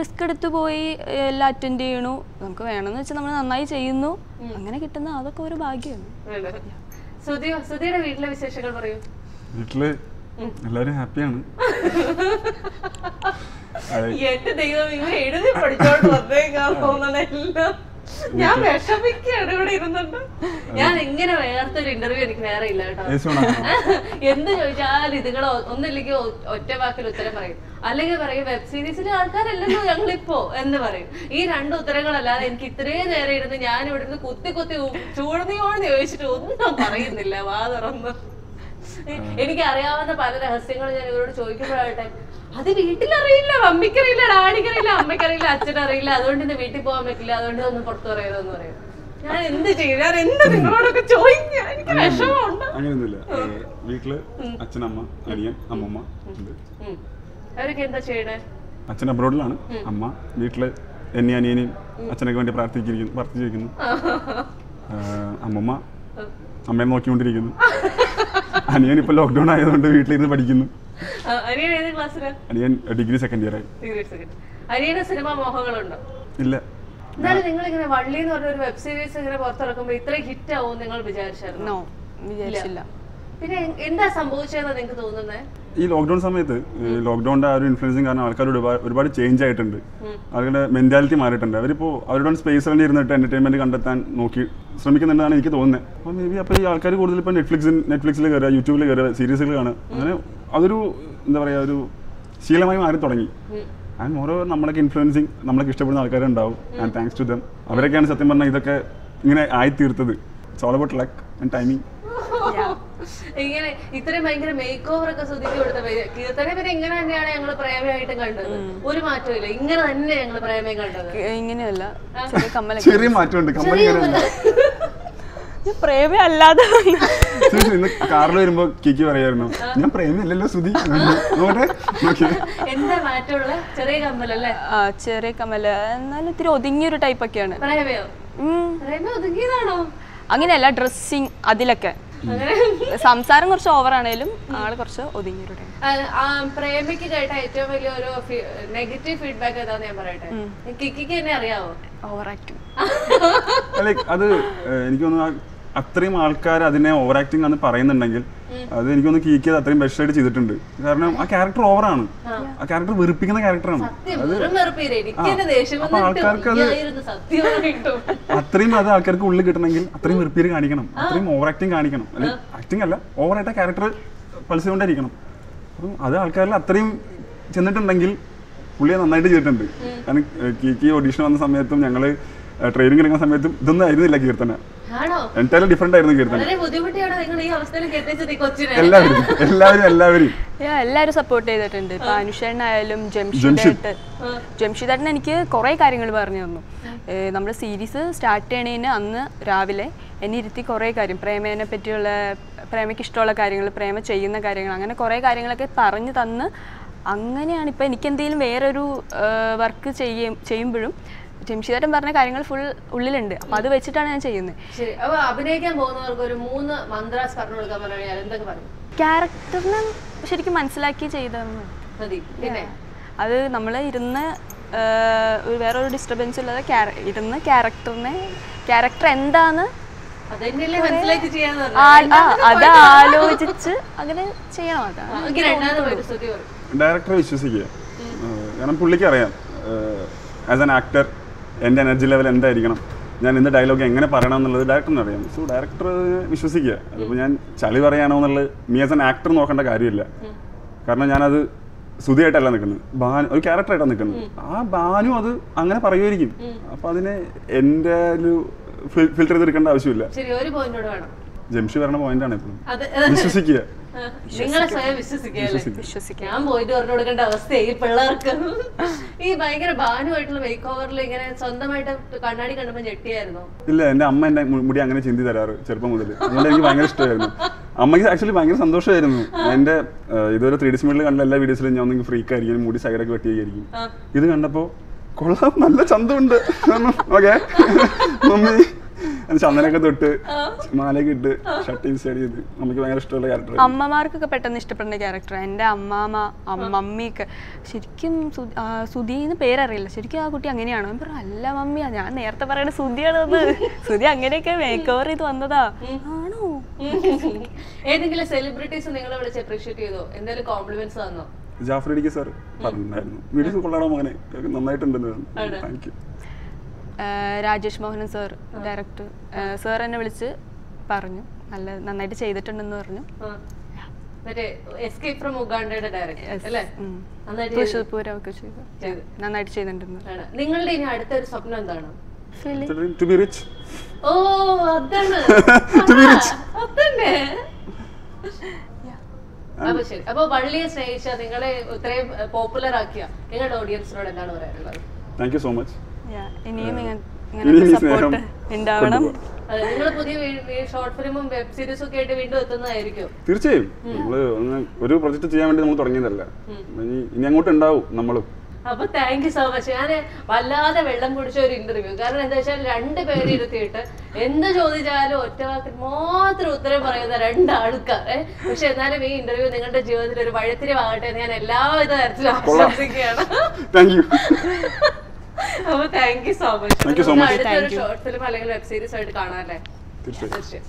റിസ്ക് എടുത്ത് പോയി എല്ലാം അറ്റൻഡ് ചെയ്യണു. നമുക്ക് വേണമെന്ന് വെച്ചാൽ നമ്മൾ നന്നായി ചെയ്യുന്നു. അങ്ങനെ കിട്ടുന്ന അതൊക്കെ ഒരു ഭാഗ്യമാണ് വീട്ടിലെ വിശേഷങ്ങൾ പറയൂ. വീട്ടിൽ എല്ലാവരും ഹാപ്പിയാണ്. എന്റെ ദൈവം ഇവ എഴുതി പഠിച്ചോണ്ട് വന്നേക്കാൻ പോകുന്നതെല്ലാം. ഞാൻ വിഷമിക്കാണ് ഇവിടെ ഇരുന്നുണ്ട് ഞാൻ ഇങ്ങനെ വേർത്തൊരു ഇന്റർവ്യൂ എനിക്ക് വേറെ ഇല്ല കേട്ടോ. എന്ത് ചോദിച്ചാൽ ഇതുങ്ങൾ ഒന്നില്ലെങ്കിൽ ഒറ്റ വാക്കിൽ ഉത്തരം പറയും. അല്ലെങ്കിൽ പറയും വെബ് സീരീസിലെ ആൾക്കാരല്ലല്ലോ ഞങ്ങളിപ്പോ എന്ന് പറയും. ഈ രണ്ട് ഉത്തരങ്ങളല്ലാതെ എനിക്ക് ഇത്രയും നേരം ഇരുന്ന് ഞാൻ ഇവിടുന്ന് കുത്തി കുത്തി ചൂടുന്നയോട് ചോദിച്ചിട്ട് ഒന്നും പറയുന്നില്ല വാ തുറന്ന്. എനിക്ക് അറിയാവുന്ന പല രഹസ്യങ്ങളും ഞാൻ ഇവരോട് ചോദിക്കുമ്പോഴാകട്ടെ അത് വീട്ടിലറിയില്ല മമ്മിക്കറിയില്ല ഡാഡിക്കറിയില്ല അമ്മയ്ക്കറിയില്ല അച്ഛനറിയില്ല അതുകൊണ്ട് ഇന്ന് വീട്ടിൽ പോകാൻ പറ്റില്ല അതുകൊണ്ട് ഒന്ന് പുറത്തു പറയരുതെന്ന് പറയും. ഞാൻ എന്ത് ചെയ്യും? ഞാൻ എന്ത് നിങ്ങളോടൊക്കെ ചോദിക്കാം? എനിക്ക് വിഷമമുണ്ട്. അങ്ങനെയൊന്നുമില്ല. വീട്ടിൽ അച്ഛനമ്മ അനിയൻ അമ്മമ്മ. അവരൊക്കെ എന്താ ചെയ്യണേ? അച്ഛൻ അബ്രോഡിലാണ്. അമ്മ വീട്ടിൽ എന്നെ അനിയനെയും അച്ഛനൊക്കെ വേണ്ടി പ്രാർത്ഥിക്കുന്നു പ്രാർത്ഥിച്ചിരിക്കുന്നു. അമ്മമ്മ അമ്മയെ നോക്കിക്കൊണ്ടിരിക്കുന്നു. അനിയൻ ഇപ്പൊ ലോക്ക്ഡൌൺ ആയതുകൊണ്ട് വീട്ടിലിരുന്ന് പഠിക്കുന്നു. അനിയൻ ഏത് ക്ലാസ്സിൽ അനിയൻ ഡിഗ്രി സെക്കൻഡ് ഇയർ ആയി. ഡിഗ്രി സെക്കൻഡ് അനിയന് സിനിമ മോഹങ്ങളുണ്ടോ? ഇല്ല. എന്നാലും നിങ്ങൾ ഇങ്ങനെ വള്ളി എന്ന് പറഞ്ഞ ഒരു വെബ് സീരീസ് ഇങ്ങനെ പുറത്തിറക്കുമ്പോൾ ഇത്രയും ഹിറ്റ് ആവും നിങ്ങൾ വിചാരിച്ചായിരുന്നു? വിചാരിച്ചില്ല. പിന്നെ എന്താ സംഭവിച്ചതെന്ന് നിങ്ങൾക്ക് തോന്നുന്നത് ഈ ലോക്ക്ഡൗൺ സമയത്ത് ലോക്ക്ഡൌണിന്റെ ആ ഒരു ഇൻഫ്ലുവൻസിങ് കാരണം ആൾക്കാർ ഒരുപാട് ഒരുപാട് ചേഞ്ച് ആയിട്ടുണ്ട്. അവരുടെ മെന്റാലിറ്റി മാറിയിട്ടുണ്ട്. അവരിപ്പോൾ അവരുടെ സ്പേസ് തന്നെ ഇരുന്നിട്ട് എന്റർടൈൻമെന്റ് കണ്ടെത്താൻ നോക്കി ശ്രമിക്കുന്നുണ്ടെന്നാണ് എനിക്ക് തോന്നുന്നത് അപ്പോൾ മേ ബി അപ്പോൾ ഈ ആൾക്കാർ കൂടുതൽ ഇപ്പോൾ നെറ്റ്ഫ്ലിക്സിൽ നെറ്റ്ഫ്ലിക്സിൽ കയറുക യൂട്യൂബിൽ കയറുക സീരീസുകൾ കാണുക. അങ്ങനെ അതൊരു എന്താ പറയുക ഒരു ശീലമായി മാറി തുടങ്ങി. ആൻഡ് ഓരോ നമ്മളൊക്കെ ഇൻഫ്ലുവൻസിങ് നമ്മളൊക്കെ ഇഷ്ടപ്പെടുന്ന ആൾക്കാരുണ്ടാവും. ആൻഡ് താങ്ക്സ് ടു ദം അവരൊക്കെയാണ് സത്യം പറഞ്ഞാൽ ഇതൊക്കെ ഇങ്ങനെ ആയി തീർത്തത് it's all about luck and timing ഇങ്ങനെ ഇത്രയും ഭയങ്കര മേക്ക് ഓവർ ഒക്കെ ശ്രദ്ധിച്ചു കൊടുത്ത കീർത്തന പിന്നെ ഇങ്ങനെ തന്നെയാണ് ഞങ്ങൾ പ്രേമയായിട്ട് കണ്ടത്. ഒരു മാറ്റമില്ല ഇല്ല ഇങ്ങനെ തന്നെ ഞങ്ങൾ പ്രേമയും കണ്ടത്. ഇങ്ങനെയല്ല. ചെറിയ മാറ്റമുണ്ട്. പ്രേമ അല്ലാതെ ഇന്ന് കാറിൽ വരുമ്പോ കിക്കി പറയായിരുന്നു. ഞാൻ പ്രേമല്ലല്ലോ സുധി നോക്കിയേ. എന്താ മാറ്റമുള്ള ചെറിയ കമ്മലല്ലേ? ആ ചെറിയ കമ്മൽ. എന്നാലും ഇത്തിരി ഒതുങ്ങിയൊരു ടൈപ്പൊക്കെയാണ് പ്രേമയോ? ഒക്കെയാണ് പ്രേമ ഒതുങ്ങിയതാണോ? അങ്ങനെയല്ല ഡ്രസ്സിങ് അതിലൊക്കെ. അങ്ങനെ സംസാരം കുറച്ച് ഓവർ ഓവറാണേലും ആൾ കുറച്ച് ഒതുങ്ങിയൊരു പ്രേമയ്ക്ക് കേട്ട ഏറ്റവും വലിയ ഒരു നെഗറ്റീവ് ഫീഡ്ബാക്ക് ഏതാന്ന് ഞാൻ പറയട്ടെ? കിക്കിക്ക് എന്നെ അറിയാവോ? ഓവർ ആക്ടിങ് അത് എനിക്ക് തോന്നുന്നു അത്രയും ആൾക്കാർ അതിനെ ഓവർ ആക്ടിങ് എന്ന് പറയുന്നുണ്ടെങ്കിൽ അത് എനിക്കൊന്ന് കീക്കിയത് അത്രയും ബെസ്റ്റ് ആയിട്ട് ചെയ്തിട്ടുണ്ട്. കാരണം ആ ക്യാരക്ടർ ഓവറാണ് ആ. ക്യാരക്ടർ വെറുപ്പിക്കുന്ന ക്യാരക്ടറാണ് അപ്പൊ ആൾക്കാർക്ക് അത് അത്രയും അത് ആൾക്കാർക്ക് ഉള്ളിൽ കിട്ടണമെങ്കിൽ അത്രയും വെറുപ്പീര് കാണിക്കണം. അത്രയും ഓവർ ആക്ടിങ് കാണിക്കണം. അല്ലെ? ആക്ടിങ് അല്ല ഓവറായിട്ട് ക്യാരക്ടർ പളിച്ചുകൊണ്ടിരിക്കണം അപ്പം അത് ആൾക്കാരിൽ അത്രയും ചെന്നിട്ടുണ്ടെങ്കിൽ പുള്ളിയെ നന്നായിട്ട് ചെയ്തിട്ടുണ്ട്. കാരണം കീക്ക് ഓഡീഷൻ വന്ന സമയത്തും ഞങ്ങൾ ട്രെയിനിങ് എടുക്കുന്ന സമയത്തും ഇതൊന്നും ആയിരുന്നില്ല കീർത്തന. എന്റയർലി ഡിഫറെന്റ് ആയിരുന്നു കീർത്തന. എല്ലാവരും എല്ലാവരും എല്ലാവരും. എല്ലാവരും സപ്പോർട്ട് ചെയ്തിട്ടുണ്ട്. ഇപ്പൊ അനുഷേട്ടനായാലും ജംഷിദേട്ട് ജംഷിദേട്ടൻ എനിക്ക് കുറേ കാര്യങ്ങൾ പറഞ്ഞു തന്നു. നമ്മുടെ സീരീസ് സ്റ്റാർട്ട് ചെയ്യണതിന് അന്ന് രാവിലെ എന്നെ ഇരുത്തി കുറേ കാര്യം പ്രേമേനെ പറ്റിയുള്ള പ്രേമയ്ക്ക് ഇഷ്ടമുള്ള കാര്യങ്ങൾ പ്രേമ ചെയ്യുന്ന കാര്യങ്ങൾ അങ്ങനെ കുറേ കാര്യങ്ങളൊക്കെ പറഞ്ഞു തന്ന് അങ്ങനെയാണ് ഇപ്പം എനിക്ക് എന്തെങ്കിലും വേറൊരു വർക്ക് ചെയ്യും ചെയ്യുമ്പോഴും ജംഷിദേട്ടൻ പറഞ്ഞ കാര്യങ്ങൾ ഫുൾ ഉള്ളിലുണ്ട്. അപ്പൊ അത് വെച്ചിട്ടാണ് ഞാൻ ചെയ്യുന്നത്. ശരി. അപ്പൊ അഭിനയിക്കാൻ പോകുന്നവർക്ക് ഒരു മൂന്ന് മന്ത്രാസ് പറഞ്ഞു കൊടുക്കാൻ പറഞ്ഞാൽ എന്തൊക്കെ പറയും? ക്യാരക്ടറിനെ ശരിക്കും മനസ്സിലാക്കി ചെയ്താൽ മതി. അത് നമ്മൾ ഇരുന്ന് വേറെ ഒരു വേറൊരു ഡിസ്റ്റർബൻസ് ഇല്ലാതെ ഇരുന്ന് ക്യാരക്ടറിനെ ക്യാരക്ടർ ആ, അത് ആലോചിച്ച് അങ്ങനെ ചെയ്യണം അതാണ് ഡയറക്ടറെ വിശ്വസിക്കുക. കാരണം പുള്ളിക്ക് അറിയാം. ആസ് ആൻ ആക്ടർ എന്റെ എനർജി ലെവൽ എന്തായിരിക്കണം? ഞാൻ എന്ത് ഡയലോഗ് എങ്ങനെ പറയണം എന്നുള്ളത് ഡയറക്ടറിന് അറിയാം. സോ ഡയറക്ടർ വിശ്വസിക്കുക. അതിപ്പോൾ ഞാൻ ചളി പറയണോ എന്നുള്ളത് മീ ആസ് എൻ ആക്ടർ നോക്കേണ്ട കാര്യമില്ല. കാരണം ഞാനത് സുതിയായിട്ടല്ല നിൽക്കുന്നത്. ബാനു ഒരു ക്യാരക്ടറായിട്ടാണ് നിൽക്കുന്നത്. ആ ബാനു അത് അങ്ങനെ പറയുമായിരിക്കും. അപ്പം അതിനെ എന്റെ ഒരു ഫിൽറ്റർ ചെയ്തെടുക്കേണ്ട ആവശ്യമില്ല. ജംഷി പറഞ്ഞ പോയിന്റാണ് ഇപ്പം വിശ്വസിക്കുക. നിങ്ങളെ സ്വയം വിശ്വസിക്കുകയല്ലേ? വിശ്വസിക്കാം. ഞാൻ പോയിട്ട് പറഞ്ഞു കൊടുക്കേണ്ട അവസ്ഥയായി ഈ പിള്ളേർക്ക്. ഈ ഭയങ്കര ഭാനുമായിട്ടുള്ള മേക്ക് ഓവറിൽ ഇങ്ങനെ സ്വന്തമായിട്ട് കണ്ണാടി കണ്ടപ്പോ ഞെട്ടിയായിരുന്നു? ഇല്ല എന്റെ അമ്മ എന്റെ മുടി അങ്ങനെ ചിന്തി തരാറ് ചെറുപ്പം മുതൽ അതുകൊണ്ട് എനിക്ക് ഭയങ്കര ഇഷ്ടമായിരുന്നു. അമ്മയ്ക്ക് ആക്ച്വലി ഭയങ്കര സന്തോഷമായിരുന്നു. എന്റെ ഇതുവരെ ത്രീ ഡി മീഡിൽ കണ്ട എല്ലാ വീഡിയോസിലും ഞാൻ ഒന്നെങ്കിൽ ഫ്രീക്ക് ആയിരിക്കും. മുടി സൈഡൊക്കെ വെട്ടിയായിരിക്കും ഇത് കണ്ടപ്പോ കൊള്ളാം നല്ല ചന്തമുണ്ട് ഓക്കെ മമ്മി ചന്ദനൊക്കെ തൊട്ട് മാലയൊക്കെ ഇട്ട് ഷർട്ട് സ്റ്റഡി ചെയ്ത്. നമുക്ക് ഭയങ്കര ഇഷ്ടമുള്ള ക്യാരക്ടർ അമ്മമാർക്കൊക്കെ പെട്ടെന്ന് ഇഷ്ടപ്പെടുന്ന ക്യാരക്ടർ എന്റെ അമ്മാമ അമ്മ- മമ്മിയൊക്കെ ശരിക്കും സു- ആ, സുധി എന്ന് പേരറിയില്ല. ശരിക്കും ആ കുട്ടി അങ്ങനെയാണോ. ഞാൻ പറഞ്ഞു അല്ല മമ്മിയാ ഞാൻ നേരത്തെ പറയുന്ന സുധിയാണത് സുധി അങ്ങനെയൊക്കെ മേക്ക് ഓവർ ചെയ്ത് വന്നതാ. ആണോ? ഏതെങ്കിലും സെലിബ്രിറ്റീസ് നിങ്ങളെ വിളിച്ച് അപ്രീഷിയേറ്റ് ചെയ്തോ? എന്തെങ്കിലും കോംപ്ലിമെന്റ്സ് തന്നോ? ജാഫ്രിഡിക്ക് സാർ പറഞ്ഞിട്ടുണ്ടായിരുന്നു. വീഡിയോസ് കൊള്ളാടോ മകനെ? നന്നായിട്ടുണ്ടെന്ന് thank you Rajesh Mohanan sir director sir എന്നെ വിളിച്ച് പറഞ്ഞു. നല്ല നന്നായിട്ട് ചെയ്തിട്ടുണ്ടെന്ന് പറഞ്ഞു. മറ്റേ എസ്കേപ്പ് ഫ്രം ഉഗാണ്ടയുടെ ഡയറക്ടർ തൃശ്ശൂർ ചെയ്തു. നന്നായിട്ട് ചെയ്തിട്ടുണ്ടെന്ന്. നിങ്ങളുടെ ഇനി അടുത്തൊരു സ്വപ്നം എന്താണ്? ഫിലിം. ടു ബി റിച്ച് ഓ അതാണ്. അതന്നെ. അപ്പൊ ശരി. അപ്പൊ വള്ളിയെ സ്നേഹിച്ച നിങ്ങളെ ഇത്രയും പോപ്പുലർ ആക്കിയ നിങ്ങളുടെ ഓഡിയൻസിനോട് എന്താണ് പറയാനുള്ളത്? താങ്ക് യു സോ മച്ച് ഇനിയും ഇങ്ങ- ഇനിയും ഇങ്ങനത്തെ സപ്പോർട്ട് ഉണ്ടാവണം നിങ്ങൾ പുതിയ ഷോർട്ട് ഫിലിമും വെബ് സീരീസും ഒക്കെ വീണ്ടും എത്തുന്നതായിരിക്കും. തീർച്ചയായും. നമ്മൾ ഒരു പ്രൊജക്ട് ചെയ്യാൻ വേണ്ടി നമ്മൾ തുടങ്ങിയതല്ല. ഇനി അങ്ങോട്ട് ഉണ്ടാവും നമ്മളും. അപ്പൊ താങ്ക് യു സോ മച്ച് ഞാൻ വല്ലാതെ വെള്ളം കുടിച്ച ഒരു ഇന്റർവ്യൂ കാരണം എന്താ വെച്ചാൽ രണ്ട് പേര് ഇരുത്തിയിട്ട് എന്ത് ചോദിച്ചാലും ഒറ്റ വാക്കിൽ മാത്രം ഉത്തരം പറയുന്ന രണ്ട് പക്ഷെ എന്നാലും ഈ ഇന്റർവ്യൂ നിങ്ങളുടെ ജീവിതത്തിൽ ഒരു വഴത്തിരിവാകട്ടെ എന്ന് ഞാൻ എല്ലാവിധ തരത്തിലും ആശംസിക്കുകയാണ്. അപ്പൊ thank you so much much. അടുത്തൊരു ഷോർട്ട് ഫിലിം അല്ലെങ്കിൽ വെബ് സീരീസ് ആയിട്ട് കാണാല്ലേ തീർച്ചയായും.